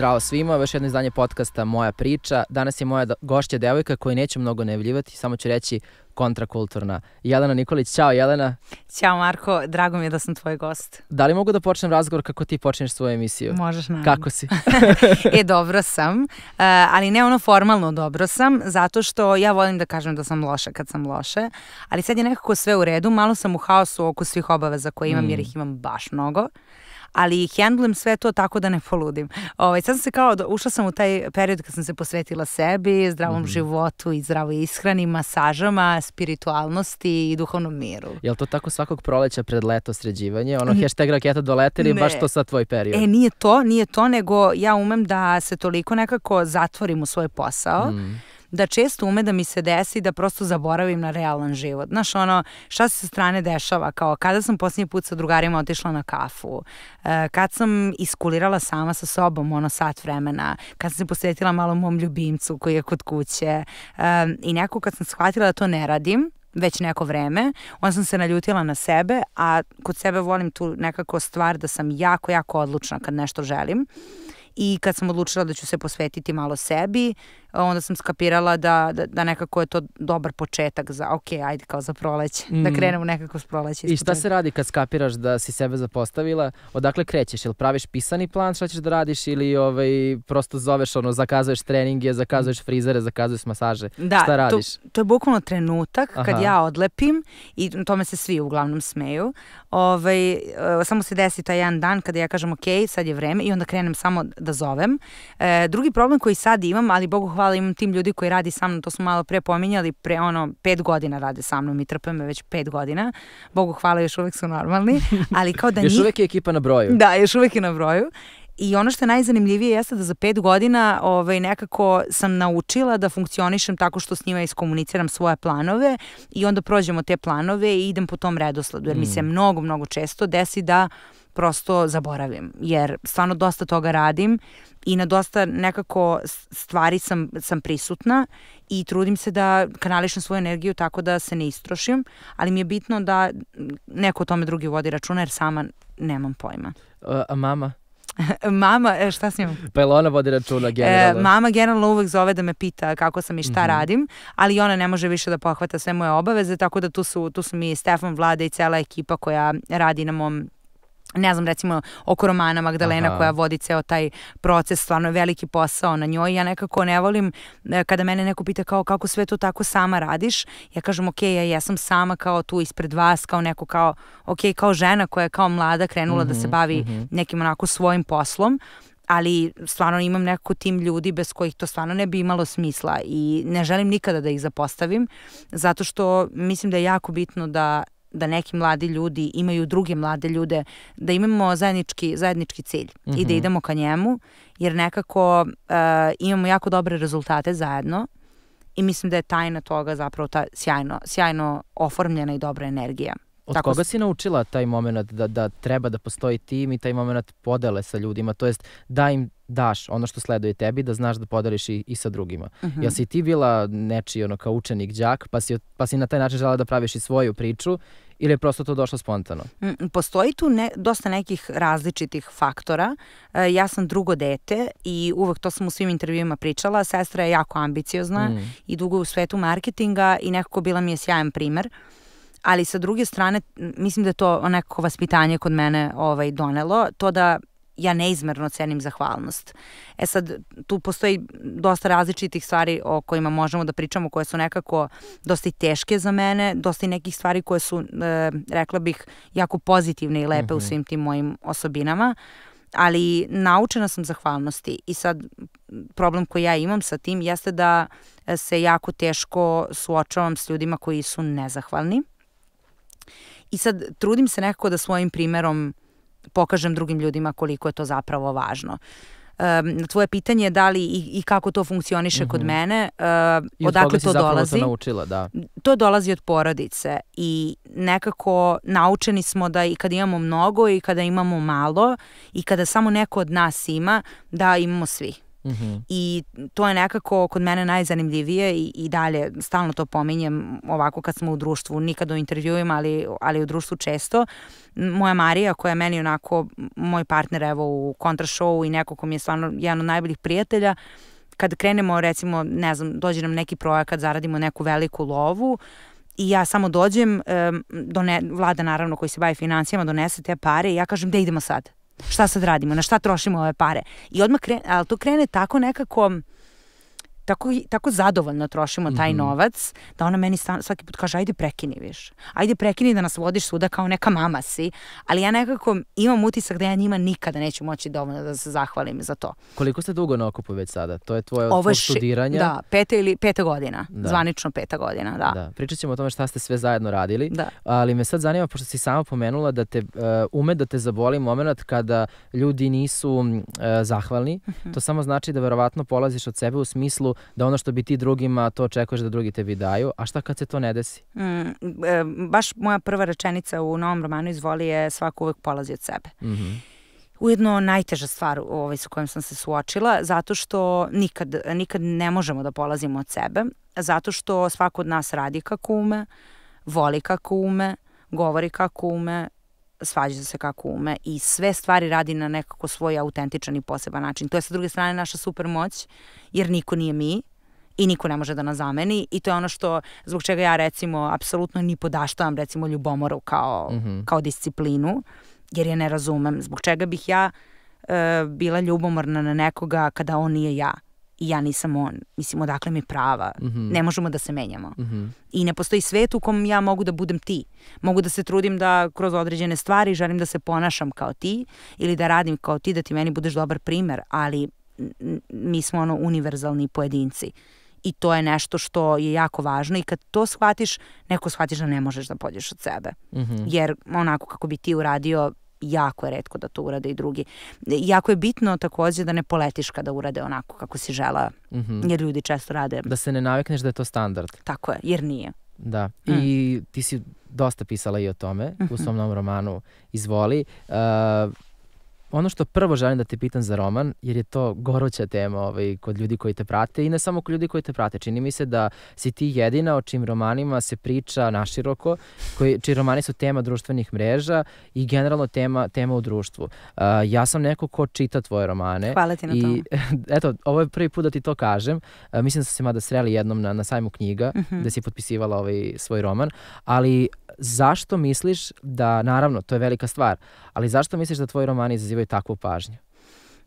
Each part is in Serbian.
Zdravo svima, još jedno izdanje podcasta Moja priča. Danas je moja gošća devojka koju neću mnogo najavljivati, samo ću reći kontrakulturna. Jelena Nikolić, ćao Jelena. Ćao Marko, drago mi je da sam tvoj gost. Da li mogu da počnem razgovor kako ti počneš svoju emisiju? Možeš naravno. Kako si? e, dobro sam, uh, ali ne ono formalno dobro sam, zato što ja volim da kažem da sam loša kad sam loše, ali sad je nekako sve u redu, malo sam u haosu oko svih obaveza koje imam mm. jer ih imam baš mnogo ali handlem sve to tako da ne poludim. Ovaj, sad sam se kao, ušla sam u taj period kad sam se posvetila sebi, zdravom mm -hmm. životu i zdravoj ishrani, masažama, spiritualnosti i duhovnom miru. Je li to tako svakog proleća pred leto sređivanje? Ono hashtag raketa do leta ili baš to sad tvoj period? E, nije to, nije to, nego ja umem da se toliko nekako zatvorim u svoj posao. Mm da često ume da mi se desi da prosto zaboravim na realan život. Znaš, ono, šta se sa strane dešava, kao kada sam posljednji put sa drugarima otišla na kafu, e, kad sam iskulirala sama sa sobom, ono, sat vremena, kad sam se posvetila malo mom ljubimcu koji je kod kuće? E, i neko kad sam shvatila da to ne radim, već neko vreme, onda sam se naljutila na sebe, a kod sebe volim tu nekako stvar da sam jako, jako odlučna kad nešto želim. I kad sam odlučila da ću se posvetiti malo sebi, onda sam skapirala da, da, da nekako je to dobar početak za, ok, ajde kao za proleće, da mm. da krenemo nekako s proleće. I šta se radi kad skapiraš da si sebe zapostavila? Odakle krećeš? Jel praviš pisani plan šta ćeš da radiš ili ovaj, prosto zoveš, ono, zakazuješ treninge, zakazuješ frizere, zakazuješ masaže? Da, šta radiš? To, to je bukvalno trenutak Aha. kad ja odlepim i tome se svi uglavnom smeju. Ovaj, uh, samo se desi taj jedan dan kada ja kažem ok, sad je vreme i onda krenem samo da zovem. E, drugi problem koji sad imam, ali Bogu hvala imam tim ljudi koji radi sa mnom, to smo malo pre pominjali, pre ono pet godina rade sa mnom i trpe me već pet godina. Bogu hvala, još uvek su normalni. Ali kao da još uvek je ekipa na broju. Da, još uvek je na broju. I ono što je najzanimljivije jeste da za pet godina ovaj, nekako sam naučila da funkcionišem tako što s njima iskomuniciram svoje planove i onda prođemo te planove i idem po tom redosledu. Jer mm. mi se mnogo, mnogo često desi da prosto zaboravim. Jer stvarno dosta toga radim i na dosta nekako stvari sam, sam prisutna i trudim se da kanališem svoju energiju tako da se ne istrošim, ali mi je bitno da neko o tome drugi vodi računa jer sama nemam pojma. A, a mama? mama, e, šta s njom? Pa ona vodi računa e, generalno? E, mama generalno uvek zove da me pita kako sam i šta mm -hmm. radim, ali ona ne može više da pohvata sve moje obaveze, tako da tu su, tu su mi Stefan Vlada i cela ekipa koja radi na mom ne znam, recimo oko Romana Magdalena Aha. koja vodi ceo taj proces, stvarno je veliki posao na njoj. Ja nekako ne volim e, kada mene neko pita kao kako sve to tako sama radiš. Ja kažem ok, ja jesam sama kao tu ispred vas, kao neko kao, ok, kao žena koja je kao mlada krenula mm -hmm, da se mhm, bavi mm -hmm. nekim onako svojim poslom ali stvarno imam nekako tim ljudi bez kojih to stvarno ne bi imalo smisla i ne želim nikada da ih zapostavim zato što mislim da je jako bitno da da neki mladi ljudi imaju druge mlade ljude, da imamo zajednički, zajednički cilj mm -hmm. i da mhm. idemo ka njemu, jer nekako uh, imamo jako dobre rezultate zajedno i mislim da je tajna toga zapravo ta sjajno, sjajno oformljena i dobra energija. Od Tako koga si naučila taj moment da, da treba da postoji tim i taj moment podele sa ljudima, to jest da im daš ono što sleduje tebi, da znaš da podeliš i, i sa drugima. Uh mhm. -huh. Jel si ti bila nečiji ono kao učenik, đak, pa si, pa si na taj način žela da praviš i svoju priču ili je prosto to došlo spontano? Mm, postoji tu ne, dosta nekih različitih faktora. E, ja sam drugo dete i uvek to sam u svim intervjuima pričala. Sestra je jako ambiciozna mm. i dugo u svetu marketinga i nekako bila mi je sjajan primer. Ali sa druge strane, mislim da je to nekako vaspitanje kod mene ovaj, donelo, to da ja neizmerno cenim zahvalnost. E sad, tu postoji dosta različitih stvari o kojima možemo da pričamo, koje su nekako dosta i teške za mene, dosta i nekih stvari koje su, e, rekla bih, jako pozitivne i lepe mm -hmm. u mhm. svim tim mojim osobinama ali naučena sam zahvalnosti i sad problem koji ja imam sa tim jeste da se jako teško suočavam s ljudima koji su nezahvalni i sad trudim se nekako da svojim primerom pokažem drugim ljudima koliko je to zapravo važno. Na tvoje pitanje da li i, i kako to funkcioniše mm -hmm. kod mhm. mene, uh, odakle to dolazi? To naučila, da. To dolazi od porodice i nekako naučeni smo da i kada imamo mnogo i kada imamo malo i kada samo neko od nas ima, da imamo svi Mm -hmm. I to je nekako kod mene najzanimljivije i, i dalje stalno to pominjem ovako kad smo u društvu, nikad u intervjuima, ali, ali u društvu često. Moja Marija koja je meni onako moj partner evo u kontra showu i neko ko mi je stvarno jedan od najboljih prijatelja, kad krenemo recimo, ne znam, dođe nam neki projekat, zaradimo neku veliku lovu, i ja samo dođem, done, vlada naravno koji se bavi financijama donese te pare i ja kažem da idemo sad šta sad radimo, na šta trošimo ove pare. I odmah krene, ali to krene tako nekako tako, tako zadovoljno trošimo taj mm -hmm. novac, da ona meni stan, svaki put kaže, ajde prekini viš. Ajde prekini da nas vodiš svuda kao neka mama si. Ali ja nekako imam utisak da ja njima nikada neću moći dovoljno da se zahvalim za to. Koliko ste dugo na okupu već sada? To je tvoje od studiranja? Da, peta ili peta godina. Da. Zvanično peta godina, da. da. Pričat ćemo o tome šta ste sve zajedno radili. Da. Ali me sad zanima, pošto si sama pomenula da te uh, ume da te zaboli moment kada ljudi nisu uh, zahvalni. Mm -hmm. To samo znači da verovatno polaziš od sebe u smislu da ono što bi ti drugima, to očekuješ da drugi tebi daju, a šta kad se to ne desi? Mm, e, baš moja prva rečenica u novom romanu Izvoli je svako uvek polazi od sebe. Mm -hmm ujedno najteža stvar ovaj, sa kojom sam se suočila, zato što nikad, nikad ne možemo da polazimo od sebe, zato što svako od nas radi kako ume, voli kako ume, govori kako ume, svađa se kako ume i sve stvari radi na nekako svoj autentičan i poseban način. To je sa druge strane naša super moć, jer niko nije mi i niko ne može da nas zameni i to je ono što, zbog čega ja recimo apsolutno ni podaštavam recimo ljubomoru kao, mm -hmm. kao disciplinu, jer je ne razumem. Zbog čega bih ja e, bila ljubomorna na nekoga kada on nije ja i ja nisam on. Mislim, odakle mi prava. Mm -hmm. Ne možemo da se menjamo. Mm -hmm. I ne postoji svet u kom ja mogu da budem ti. Mogu da se trudim da kroz određene stvari želim da se ponašam kao ti ili da radim kao ti, da ti meni budeš dobar primer, ali mi smo ono univerzalni pojedinci. I to je nešto što je jako važno i kad to shvatiš, neko shvatiš da ne možeš da pođeš od sebe. Mm -hmm. Jer onako kako bi ti uradio, jako je redko da to urade i drugi. Jako je bitno takođe da ne poletiš kada urade onako kako si žela, mm -hmm. jer ljudi često rade. Da se ne navikneš da je to standard. Tako je, jer nije. Da, mm. i ti si dosta pisala i o tome mm -hmm. u mhm. svom novom romanu Izvoli. Uh, ono što prvo želim da te pitam za roman, jer je to goruća tema ovaj, kod ljudi koji te prate i ne samo kod ljudi koji te prate. Čini mi se da si ti jedina o čim romanima se priča naširoko, koji, čiji romani su tema društvenih mreža i generalno tema, tema u društvu. Uh, ja sam neko ko čita tvoje romane. Hvala ti na i, tome. eto, ovo je prvi put da ti to kažem. Uh, mislim da smo se mada sreli jednom na, na sajmu knjiga, mhm. -huh. da si potpisivala ovaj svoj roman, ali zašto misliš da, naravno, to je velika stvar, ali zašto misliš da tvoji romani izazivaju takvu pažnju?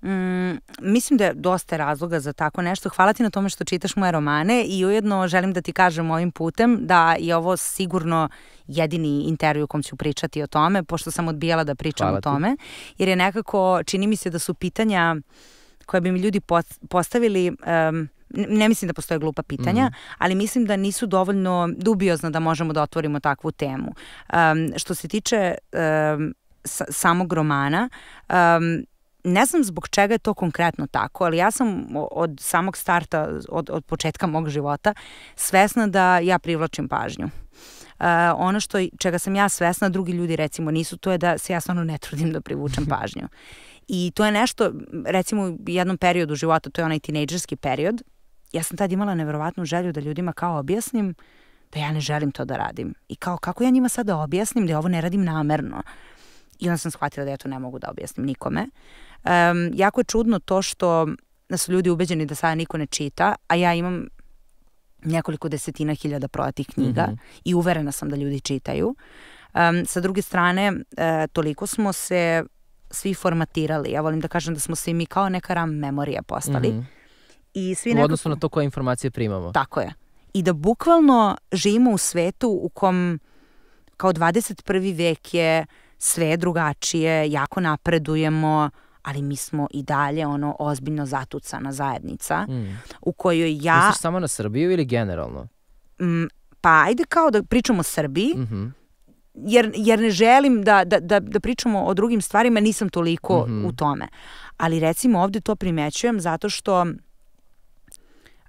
Mm, mislim da je dosta razloga za tako nešto. Hvala ti na tome što čitaš moje romane i ujedno želim da ti kažem ovim putem da je ovo sigurno jedini intervju u kom ću pričati o tome, pošto sam odbijala da pričam Hvala o tome, ti. jer je nekako, čini mi se da su pitanja koje bi mi ljudi postavili um, ne mislim da postoje glupa pitanja, mm. ali mislim da nisu dovoljno dubiozno da možemo da otvorimo takvu temu. Um, što se tiče um, samog romana, um, ne znam zbog čega je to konkretno tako, ali ja sam od samog starta, od, od početka mog života, svesna da ja privlačim pažnju. Uh, ono što, čega sam ja svesna, drugi ljudi recimo nisu, to je da se ja stvarno ne trudim da privučem pažnju. I to je nešto, recimo u jednom periodu života, to je onaj tinejdžerski period, ja sam tad imala neverovatnu želju da ljudima kao objasnim da ja ne želim to da radim. I kao, kako ja njima sad da objasnim da ovo ne radim namerno? I onda sam shvatila da ja to ne mogu da objasnim nikome. Um, jako je čudno to što da su ljudi ubeđeni da sada niko ne čita, a ja imam nekoliko desetina hiljada prodatih knjiga mm -hmm. i uverena sam da ljudi čitaju. Um, sa druge strane, uh, toliko smo se svi formatirali. Ja volim da kažem da smo svi mi kao neka RAM memorija postali. Mm -hmm I svi nekako... U odnosu na to koje informacije primamo. Tako je. I da bukvalno živimo u svetu u kom kao 21. vek je sve drugačije, jako napredujemo, ali mi smo i dalje ono ozbiljno zatucana zajednica mm. u kojoj ja... Misliš samo na Srbiju ili generalno? Mm, pa ajde kao da pričamo o Srbiji, mm -hmm. jer, jer ne želim da, da, da, da pričamo o drugim stvarima, nisam toliko mm -hmm. u tome. Ali recimo ovde to primećujem zato što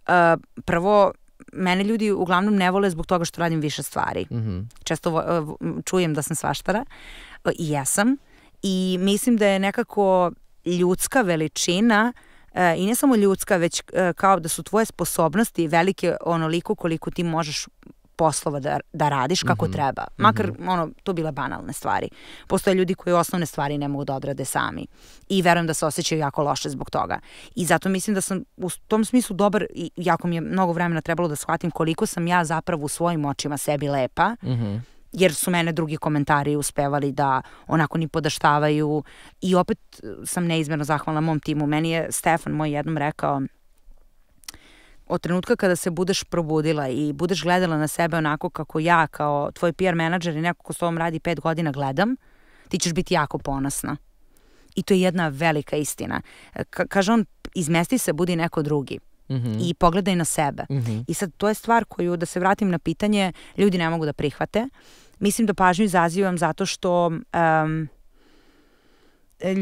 Uh, prvo, mene ljudi uglavnom ne vole zbog toga što radim više stvari. Mm -hmm. Često uh, čujem da sam svaštara uh, i jesam i mislim da je nekako ljudska veličina e, i ne samo ljudska, već e, kao da su tvoje sposobnosti velike onoliko koliko ti možeš poslova da, da radiš kako mm -hmm. treba. Makar, mm -hmm. ono, to bile banalne stvari. Postoje ljudi koji osnovne stvari ne mogu da odrade sami. I verujem da se osjećaju jako loše zbog toga. I zato mislim da sam u tom smislu dobar i jako mi je mnogo vremena trebalo da shvatim koliko sam ja zapravo u svojim očima sebi lepa. Mm -hmm jer su mene drugi komentari uspevali da onako ni podaštavaju i opet sam neizmerno zahvalna mom timu. Meni je Stefan moj jednom rekao od trenutka kada se budeš probudila i budeš gledala na sebe onako kako ja kao tvoj PR menadžer i neko ko s tobom radi pet godina gledam, ti ćeš biti jako ponosna. I to je jedna velika istina. Ka kaže on, izmesti se, budi neko drugi. Mm -hmm. i pogledaj na sebe. Mm -hmm. I sad to je stvar koju, da se vratim na pitanje, ljudi ne mogu da prihvate. Mislim da pažnju izazivam zato što um,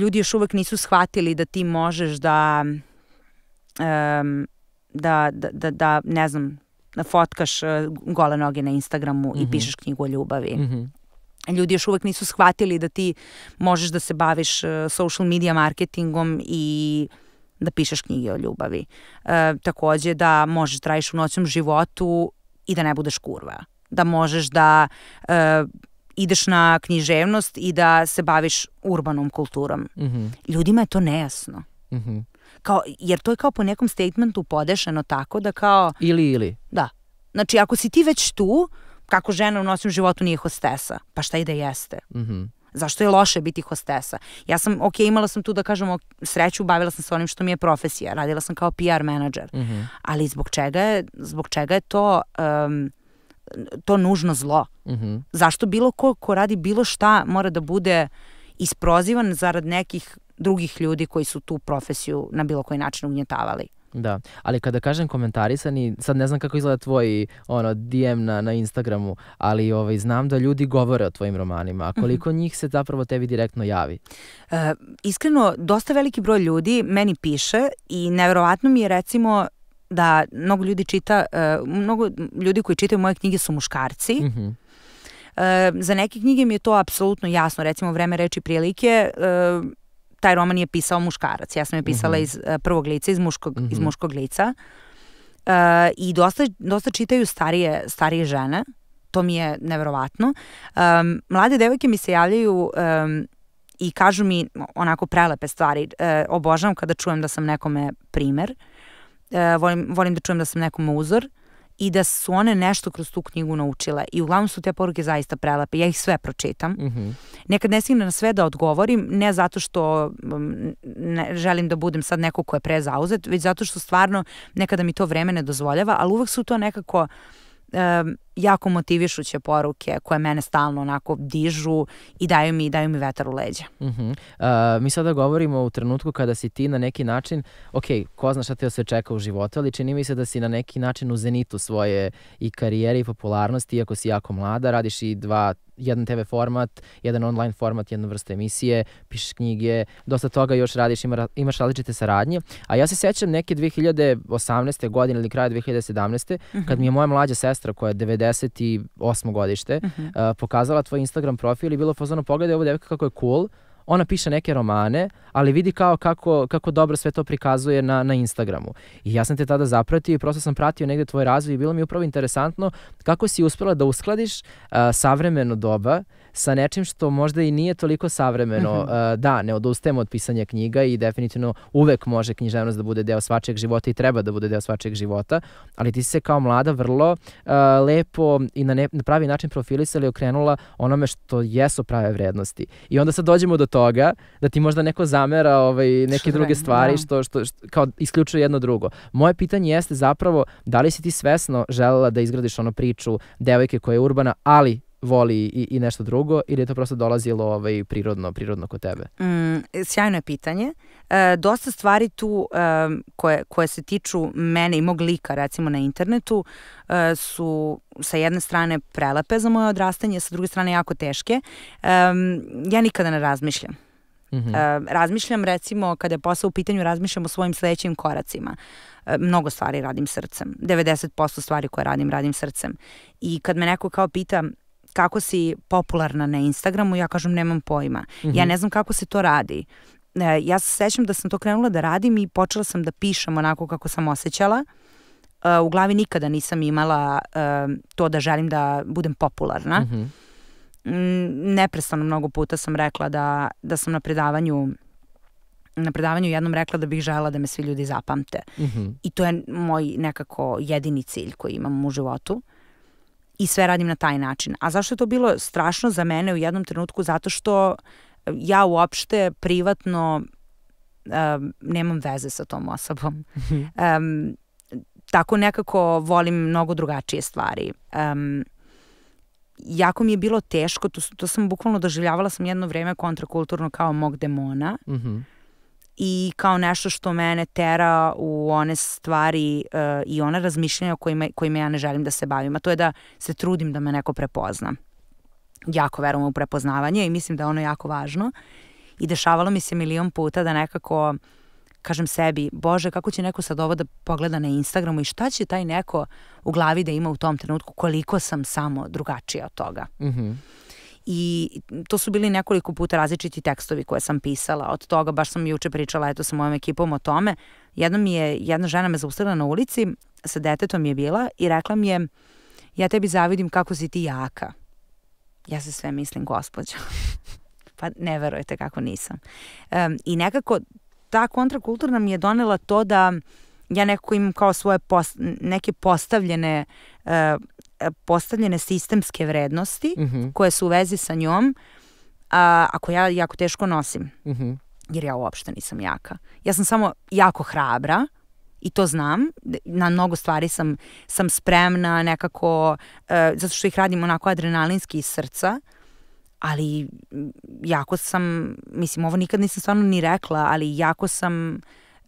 ljudi još uvek nisu shvatili da ti možeš da um, da, da, da, da ne znam, da fotkaš uh, gole noge na Instagramu mm -hmm. i mhm. pišeš knjigu o ljubavi. Mm -hmm ljudi još uvek nisu shvatili da ti možeš da se baviš uh, social media marketingom i da pišeš knjige o ljubavi. E, takođe da možeš da radiš u noćnom životu i da ne budeš kurva. Da možeš da e, ideš na književnost i da se baviš urbanom kulturom. Mm -hmm. Ljudima je to nejasno. Mm -hmm. Kao, jer to je kao po nekom statementu podešeno tako da kao... Ili, ili. Da. Znači, ako si ti već tu, kako žena u noćnom životu nije hostesa, pa šta i da jeste? Mhm. Mm Zašto je loše biti hostesa? Ja sam, ok, imala sam tu da kažemo sreću, bavila sam se onim što mi je profesija, radila sam kao PR menadžer, mm -hmm. ali zbog čega je, zbog čega je to um, to nužno zlo? Mm -hmm. Zašto bilo ko ko radi bilo šta mora da bude isprozivan zarad nekih drugih ljudi koji su tu profesiju na bilo koji način ugnjetavali? Da, ali kada kažem komentarisani, sad ne znam kako izgleda tvoj ono, DM na, na Instagramu, ali ovaj, znam da ljudi govore o tvojim romanima. A mhm. koliko mm -hmm. njih se zapravo tebi direktno javi? E, iskreno, dosta veliki broj ljudi meni piše i neverovatno mi je recimo da mnogo ljudi čita, uh, mnogo ljudi koji čitaju moje knjige su muškarci. Mm -hmm. uh, za neke knjige mi je to apsolutno jasno, recimo Vreme reči prilike, uh, taj roman je pisao muškarac. Ja sam je pisala mm -hmm. iz uh, prvog lica, iz muškog, mm -hmm. iz mhm. muškog lica. Uh, I dosta, dosta čitaju starije, starije žene. To mi je neverovatno. Mlade devojke mi se javljaju i kažu mi onako prelepe stvari. Uh, obožavam kada čujem da sam nekome primer. Uh, volim, volim da čujem da sam nekome uzor. I da su one nešto kroz tu knjigu naučile. I uglavnom su te poruke zaista prelepe. Ja ih sve pročitam. Mm -hmm. Nekad ne stignem na sve da odgovorim, ne zato što ne, želim da budem sad neko ko je prezauzet, već zato što stvarno nekada mi to vreme ne dozvoljava, ali uvek su to nekako um, jako motivišuće poruke koje mene stalno onako dižu i daju mi, daju mi vetar u leđa. Uh -huh. uh, mi sada govorimo u trenutku kada si ti na neki način, ok, ko zna šta te se čeka u životu, ali čini mi se da si na neki način u zenitu svoje i karijere i popularnosti, iako si jako mlada, radiš i dva jedan TV format, jedan online format, jedna vrsta emisije, pišeš knjige, dosta toga još radiš, ima, imaš različite saradnje. A ja se sećam neke 2018. godine ili kraja 2017. Uh -huh. kad mi je moja mlađa sestra koja je 98. godište uh -huh. uh, pokazala tvoj Instagram profil i bilo fazano pogledaj ovo devojka kako je cool, ona piše neke romane, ali vidi kao kako, kako dobro sve to prikazuje na, na Instagramu. I ja sam te tada zapratio i prosto sam pratio negde tvoj razvoj i bilo mi je upravo interesantno kako si uspela da uskladiš uh, savremeno doba sa nečim što možda i nije toliko savremeno. Mm -hmm. da, ne odustajemo od pisanja knjiga i definitivno uvek može književnost da bude deo svačeg života i treba da bude deo svačeg života, ali ti si se kao mlada vrlo uh, lepo i na, ne, na pravi način profilisala i okrenula onome što jesu prave vrednosti. I onda sad dođemo do toga da ti možda neko zamera ovaj, neke što druge stvari da. što, što, što kao isključuje jedno drugo. Moje pitanje jeste zapravo da li si ti svesno želela da izgradiš ono priču devojke koja je urbana, ali voli i, i nešto drugo ili je to prosto dolazilo ovaj, prirodno, prirodno kod tebe? Mm, sjajno je pitanje. E, dosta stvari tu e, koje, koje se tiču mene i mog lika recimo na internetu e, su sa jedne strane prelepe za moje odrastanje, sa druge strane jako teške. E, ja nikada ne razmišljam. Mm -hmm. e, razmišljam recimo kada je posao u pitanju razmišljam o svojim sledećim koracima. E, mnogo stvari radim srcem. 90% stvari koje radim radim srcem. I kad me neko kao pita kako si popularna na Instagramu, ja kažem nemam pojma. Mm -hmm. Ja mhm. ne znam kako se to radi. e, ja se sećam da sam to krenula da radim i počela sam da pišem onako kako sam osjećala. E, u glavi nikada nisam imala e, to da želim da budem popularna. Mm -hmm. Neprestano mnogo puta sam rekla da, da sam na predavanju na predavanju jednom rekla da bih žela da me svi ljudi zapamte. Mm -hmm. I to je moj nekako jedini cilj koji imam u životu. I sve radim na taj način. A zašto je to bilo strašno za mene u jednom trenutku? Zato što ja uopšte privatno um, nemam veze sa tom osobom. Um, tako nekako volim mnogo drugačije stvari. Um, jako mi je bilo teško, to, to sam bukvalno doživljavala sam jedno vreme kontrakulturno kao mog demona. Mm -hmm i kao nešto što mene tera u one stvari uh, i one razmišljanja kojima, kojima ja ne želim da se bavim, a to je da se trudim da me neko prepozna. Jako verujem u prepoznavanje i mislim da je ono jako važno. I dešavalo mi se milion puta da nekako kažem sebi, bože, kako će neko sad ovo da pogleda na Instagramu i šta će taj neko u glavi da ima u tom trenutku, koliko sam samo drugačija od toga. Mm -hmm i to su bili nekoliko puta različiti tekstovi koje sam pisala. Od toga baš sam juče pričala eto sa mojom ekipom o tome. Jedno mi je, jedna žena me zaustavila na ulici, sa detetom je bila i rekla mi je ja tebi zavidim kako si ti jaka. Ja se sve mislim gospođa. pa ne verujete kako nisam. Um, I nekako ta kontrakulturna mi je donela to da ja nekako imam kao svoje post, neke postavljene uh, postavljene sistemske vrednosti mm -hmm. koje su u vezi sa njom, a, ako ja jako teško nosim. Mm -hmm. Jer ja uopšte nisam jaka. Ja sam samo jako hrabra i to znam. Na mnogo stvari sam, sam spremna nekako, e, zato što ih radim onako adrenalinski iz srca, ali jako sam, mislim, ovo nikad nisam stvarno ni rekla, ali jako sam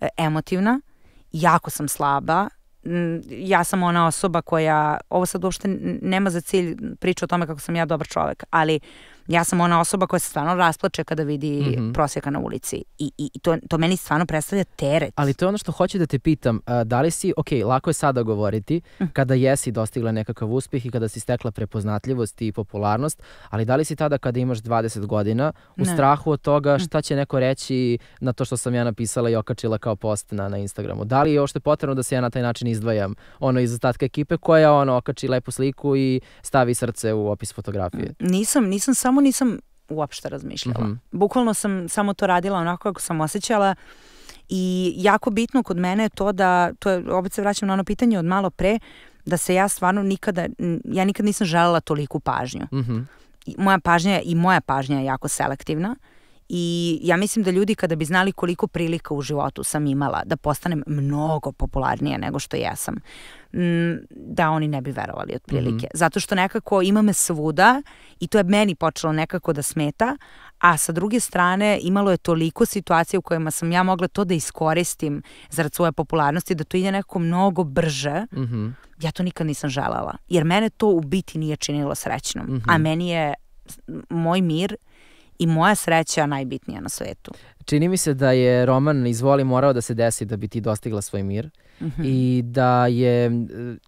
e, emotivna, jako sam slaba, ja sam ona osoba koja, ovo sad uopšte nema za cilj priča o tome kako sam ja dobar čovek, ali ja sam ona osoba koja se stvarno rasplače kada vidi mm -hmm. prosjeka na ulici i, i, i to, to meni stvarno predstavlja teret. Ali to je ono što hoću da te pitam, da li si, ok, lako je sada govoriti, mm. kada jesi dostigla nekakav uspeh i kada si stekla prepoznatljivost i popularnost, ali da li si tada kada imaš 20 godina u ne. strahu od toga mm. šta će neko reći na to što sam ja napisala i okačila kao post na, na Instagramu? Da li je ošte potrebno da se ja na taj način izdvajam ono iz ostatka ekipe koja ono okači lepu sliku i stavi srce u opis fotografije? Nisam, nisam samo samo nisam uopšte razmišljala. Mm -hmm. Bukvalno sam samo to radila onako kako sam osjećala i jako bitno kod mene je to da, to je, opet se vraćam na ono pitanje od malo pre, da se ja stvarno nikada, ja nikad nisam želela toliku pažnju. Mm -hmm. Moja pažnja i moja pažnja je jako selektivna i ja mislim da ljudi kada bi znali koliko prilika u životu sam imala da postanem mnogo popularnija nego što jesam, da oni ne bi verovali otprilike. Mm -hmm. Zato što nekako ima me svuda i to je meni počelo nekako da smeta, a sa druge strane imalo je toliko situacija u kojima sam ja mogla to da iskoristim zarad svoje popularnosti, da to ide nekako mnogo brže. Mm -hmm. Ja to nikad nisam želala, jer mene to u biti nije činilo srećnom, mm -hmm. a meni je moj mir i moja sreća najbitnija na svetu. Čini mi se da je roman Izvoli morao da se desi da bi ti dostigla svoj mir mm -hmm. i da je,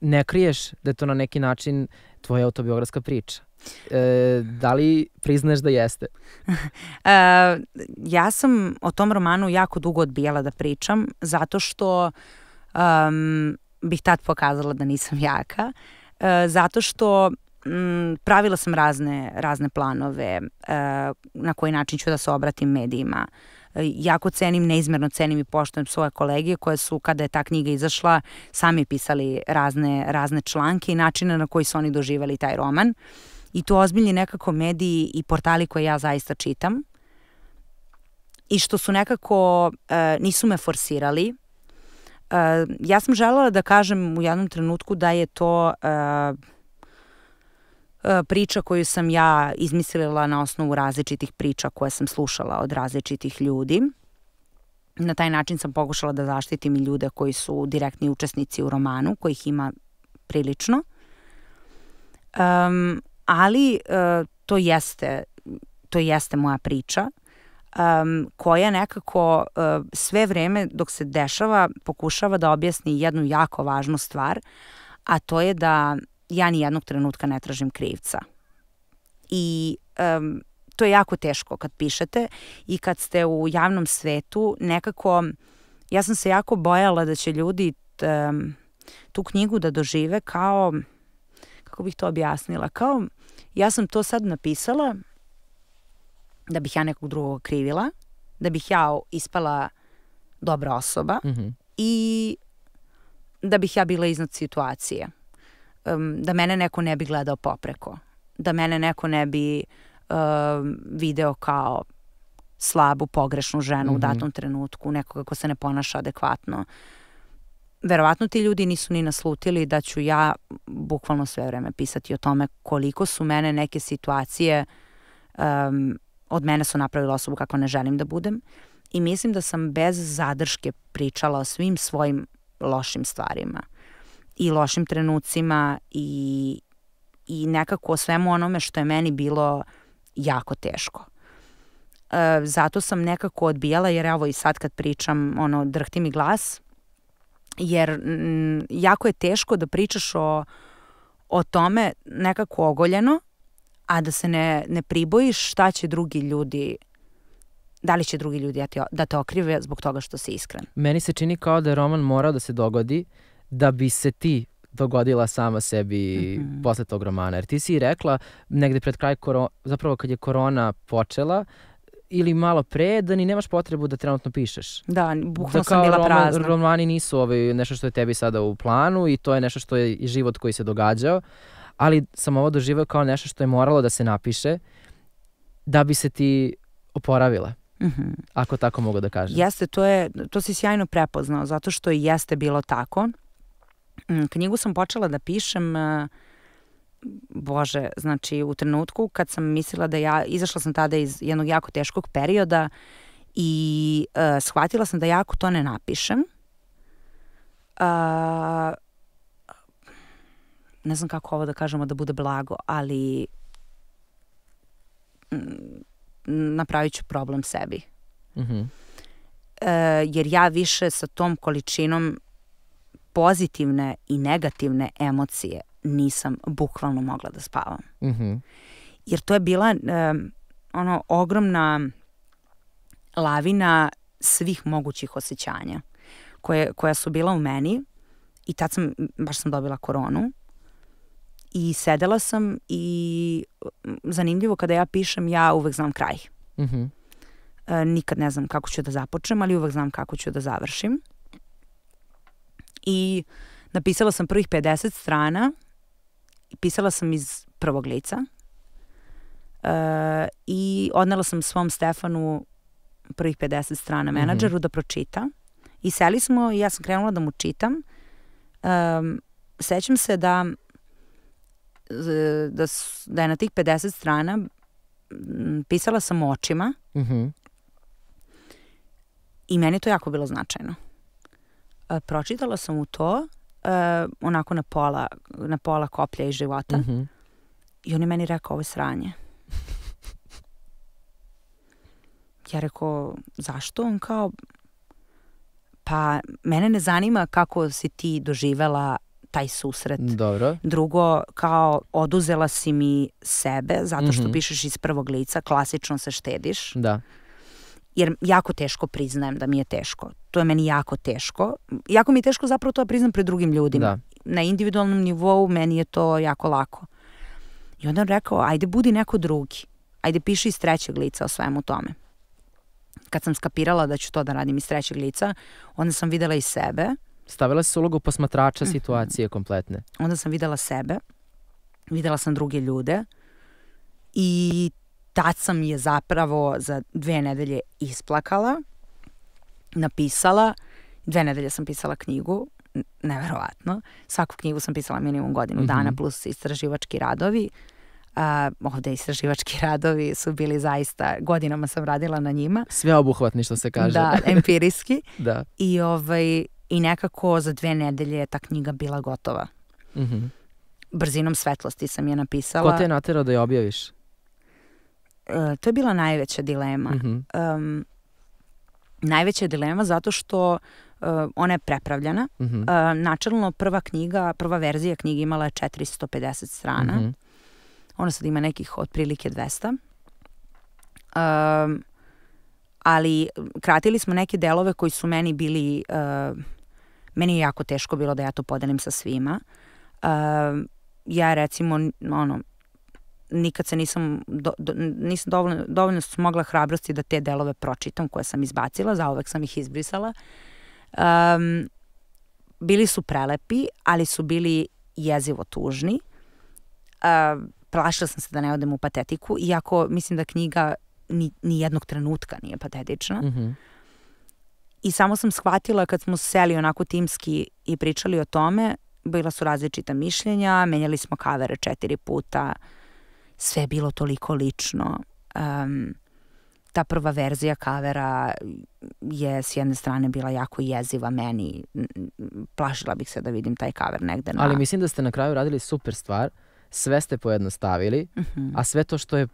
ne kriješ da je to na neki način tvoja autobiografska priča. E, da li priznaješ da jeste? e, ja sam o tom romanu jako dugo odbijala da pričam zato što um, bih tad pokazala da nisam jaka. E, zato što m, pravila sam razne, razne planove e, na koji način ću da se obratim medijima. E, jako cenim, neizmerno cenim i poštujem svoje kolege koje su, kada je ta knjiga izašla, sami pisali razne, razne članke i načine na koji su oni doživali taj roman. I to ozbiljni nekako mediji i portali koje ja zaista čitam. I što su nekako, e, nisu me forsirali, Uh, ja sam želela da kažem u jednom trenutku da je to uh, priča koju sam ja izmislila na osnovu različitih priča koje sam slušala od različitih ljudi. Na taj način sam pokušala da zaštitim i ljude koji su direktni učesnici u romanu, kojih ima prilično. Um, ali uh, to jeste to jeste moja priča um, koja nekako uh, sve vreme dok se dešava pokušava da objasni jednu jako važnu stvar, a to je da ja ni jednog trenutka ne tražim krivca. I um, to je jako teško kad pišete i kad ste u javnom svetu nekako, ja sam se jako bojala da će ljudi um, tu knjigu da dožive kao, kako bih to objasnila, kao ja sam to sad napisala da bih ja nekog drugog krivila, da bih ja ispala dobra osoba mm -hmm. i da bih ja bila iznad situacije. Um, da mene neko ne bi gledao popreko. Da mene neko ne bi um, video kao slabu, pogrešnu ženu mm -hmm. u mhm. datom trenutku, nekoga ko se ne ponaša adekvatno. Verovatno ti ljudi nisu ni naslutili da ću ja bukvalno sve vreme pisati o tome koliko su mene neke situacije um, od mene su napravili osobu kako ne želim da budem i mislim da sam bez zadrške pričala o svim svojim lošim stvarima i lošim trenucima i, i nekako o svemu onome što je meni bilo jako teško. E, zato sam nekako odbijala, jer evo i sad kad pričam, ono, drhti mi glas, jer m, jako je teško da pričaš o, o tome nekako ogoljeno, a da se ne, ne pribojiš šta će drugi ljudi da li će drugi ljudi da te, da te okrive zbog toga što si iskren. Meni se čini kao da je roman morao da se dogodi da bi se ti dogodila sama sebi mm -hmm. posle tog romana. Jer ti si rekla negde pred kraj korona, zapravo kad je korona počela, ili malo pre, da ni nemaš potrebu da trenutno pišeš. Da, bukvalno da sam bila roman, prazna. romani nisu ovaj, nešto što je tebi sada u planu i to je nešto što je život koji se događao, ali sam ovo doživao kao nešto što je moralo da se napiše da bi se ti oporavila. Mm -hmm. Ako tako mogu da kažem. Jeste, to, je, to si sjajno prepoznao, zato što i jeste bilo tako. Mm, knjigu sam počela da pišem, e, bože, znači u trenutku kad sam mislila da ja, izašla sam tada iz jednog jako teškog perioda i uh, shvatila sam da jako to ne napišem. Uh, ne znam kako ovo da kažemo da bude blago, ali mm, napravit ću problem sebi. Mm -hmm. e, jer ja više sa tom količinom pozitivne i negativne emocije nisam bukvalno mogla da spavam. Mm -hmm. Jer to je bila e, ono ogromna lavina svih mogućih osjećanja koje, koja su bila u meni i tad sam, baš sam dobila koronu i sedela sam i zanimljivo kada ja pišem, ja uvek znam kraj. Mm -hmm. e, nikad ne znam kako ću da započnem, ali uvek znam kako ću da završim. I napisala sam prvih 50 strana i pisala sam iz prvog lica. E, I odnela sam svom Stefanu prvih 50 strana mhm. menadžeru mm -hmm. da pročita. I seli smo i ja sam krenula da mu čitam. Um, sećam se da da, da je na tih 50 strana pisala sam očima mm -hmm. i meni to jako bilo značajno. E, pročitala sam u to e, onako na pola, na pola koplja iz života mm -hmm. i on je meni rekao ovo je sranje. ja rekao zašto? On kao pa mene ne zanima kako si ti doživela taj susret. Dobro. Drugo, kao oduzela si mi sebe zato što mm -hmm. pišeš iz prvog lica, klasično se štediš. Da. Jer jako teško priznajem da mi je teško. To je meni jako teško. Jako mi je teško zapravo to da priznam pred drugim ljudima. Da. Na individualnom nivou meni je to jako lako. I onda on rekao, ajde budi neko drugi. Ajde piši iz trećeg lica o svemu tome. Kad sam skapirala da ću to da radim iz trećeg lica, onda sam videla i sebe Stavila si se ulogu posmatrača mm -hmm. situacije kompletne. Onda sam videla sebe, videla sam druge ljude i tad sam je zapravo za dve nedelje isplakala, napisala, dve nedelje sam pisala knjigu, neverovatno. Svaku knjigu sam pisala minimum godinu mm -hmm. dana plus istraživački radovi. A, ovde istraživački radovi su bili zaista, godinama sam radila na njima. Sve obuhvatni što se kaže. Da, empirijski. da. I ovaj, i nekako za dve nedelje je ta knjiga bila gotova. Mm -hmm. Brzinom svetlosti sam je napisala. Ko te je naterao da je objaviš? E, to je bila najveća dilema. Mm -hmm. um, najveća dilema zato što uh, ona je prepravljena. Mm -hmm. uh, načelno prva knjiga, prva verzija knjige imala je 450 strana. Mm -hmm. Ona sad ima nekih otprilike 200. Um, ali kratili smo neke delove koji su meni bili, uh, meni je jako teško bilo da ja to podelim sa svima. Uh, ja recimo, ono, nikad se nisam, do, do, nisam dovoljno, dovoljno smogla hrabrosti da te delove pročitam koje sam izbacila, zaovek sam ih izbrisala. Um, bili su prelepi, ali su bili jezivo tužni. Uh, plašila sam se da ne odem u patetiku, iako mislim da knjiga ni, ni jednog trenutka nije patetična. Mm -hmm. I samo sam shvatila kad smo seli onako timski i pričali o tome, bila su različita mišljenja, menjali smo kavere četiri puta, sve je bilo toliko lično. Um, ta prva verzija kavera je s jedne strane bila jako jeziva meni. Plašila bih se da vidim taj kaver negde na... Ali mislim da ste na kraju radili super stvar, sve ste pojednostavili, uh mhm. -huh. a sve to što je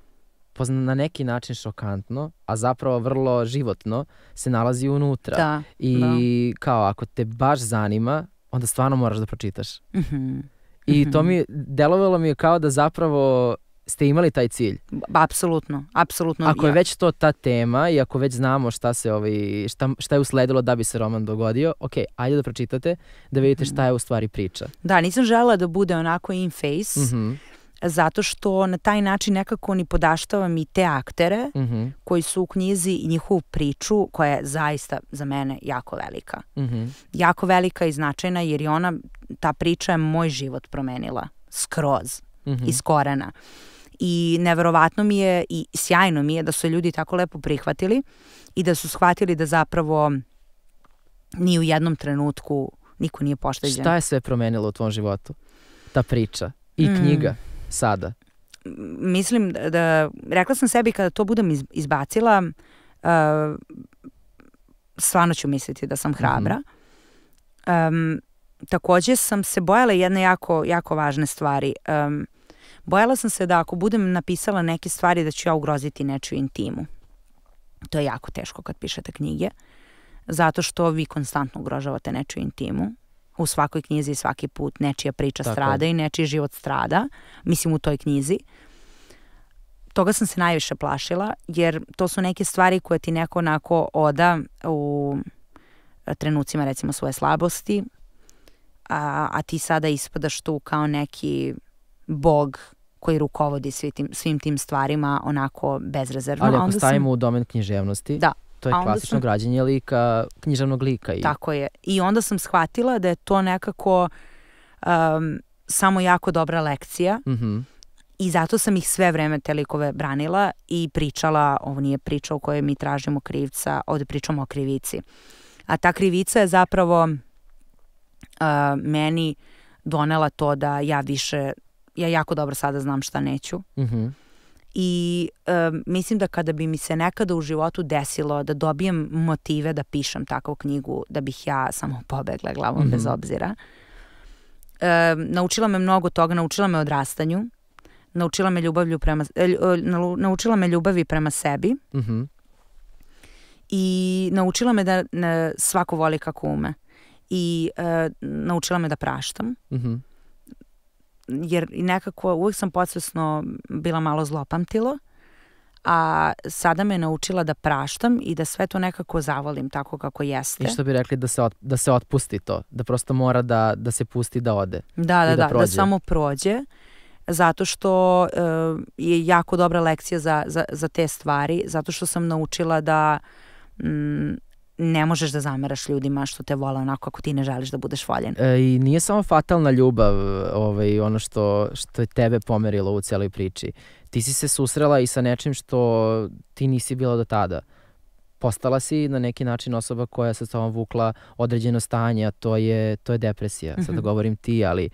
na neki način šokantno, a zapravo vrlo životno, se nalazi unutra. Da, I da. kao ako te baš zanima, onda stvarno moraš da pročitaš. Uh -huh. I to mhm. mi, delovalo mi je kao da zapravo ste imali taj cilj? Apsolutno, apsolutno. Ako je već to ta tema i ako već znamo šta se ovaj, šta, šta je usledilo da bi se roman dogodio, ok, ajde da pročitate, da vidite šta je u stvari priča. Da, nisam žela da bude onako in face, mm -hmm. zato što na taj način nekako ni podaštavam i te aktere mm -hmm. koji su u knjizi i njihovu priču koja je zaista za mene jako velika. Mm -hmm. Jako velika i značajna jer je ona, ta priča je moj život promenila skroz, mm -hmm. iz korena i neverovatno mi je i sjajno mi je da su ljudi tako lepo prihvatili i da su shvatili da zapravo ni u jednom trenutku niko nije pošteđen. Šta je sve promenilo u tvom životu? Ta priča i mm. knjiga sada? Mislim da, da, rekla sam sebi kada to budem izbacila, uh, stvarno ću misliti da sam hrabra. Mm -hmm. um, takođe sam se bojala jedne jako, jako važne stvari. Um, Bojala sam se da ako budem napisala neke stvari da ću ja ugroziti nečiju intimu. To je jako teško kad pišete knjige, zato što vi konstantno ugrožavate nečiju intimu. U svakoj knjizi svaki put nečija priča Tako. strada i nečiji život strada, mislim u toj knjizi. Toga sam se najviše plašila, jer to su neke stvari koje ti neko onako oda u trenucima recimo svoje slabosti, a, a ti sada ispadaš tu kao neki bog koji rukovodi svim tim, svim tim stvarima onako bezrezervno. Ali ako stavimo sam... u domen književnosti, da. to je klasično sam... građenje lika, književnog lika. I... Tako je. I onda sam shvatila da je to nekako um, samo jako dobra lekcija mm -hmm. i zato sam ih sve vreme te likove branila i pričala, ovo nije priča u kojoj mi tražimo krivca, ovde pričamo o krivici. A ta krivica je zapravo uh, meni donela to da ja više ja jako dobro sada znam šta neću. Mm -hmm. I um, mislim da kada bi mi se nekada u životu desilo da dobijem motive da pišem takvu knjigu, da bih ja samo pobegla glavom mm -hmm. bez obzira. Um, naučila me mnogo toga, naučila me odrastanju, naučila me ljubavlju prema, eh, naučila me ljubavi prema sebi mm -hmm. i naučila me da ne, svako voli kako ume. I uh, naučila me da praštam. Mm -hmm jer nekako uvek sam podsvesno bila malo zlopamtilo, a sada me naučila da praštam i da sve to nekako zavolim tako kako jeste. I što bi rekli da se, od, da se otpusti to, da prosto mora da, da se pusti da ode. Da, da, da, da, da samo prođe zato što uh, je jako dobra lekcija za, za, za te stvari, zato što sam naučila da mm, ne možeš da zameraš ljudima što te vole onako ako ti ne želiš da budeš voljen. E, I nije samo fatalna ljubav ovaj, ono što, što je tebe pomerilo u celoj priči. Ti si se susrela i sa nečim što ti nisi bila do tada. Postala si na neki način osoba koja sa sobom vukla određeno stanje, a to je, to je depresija. Sada mhm. govorim ti, ali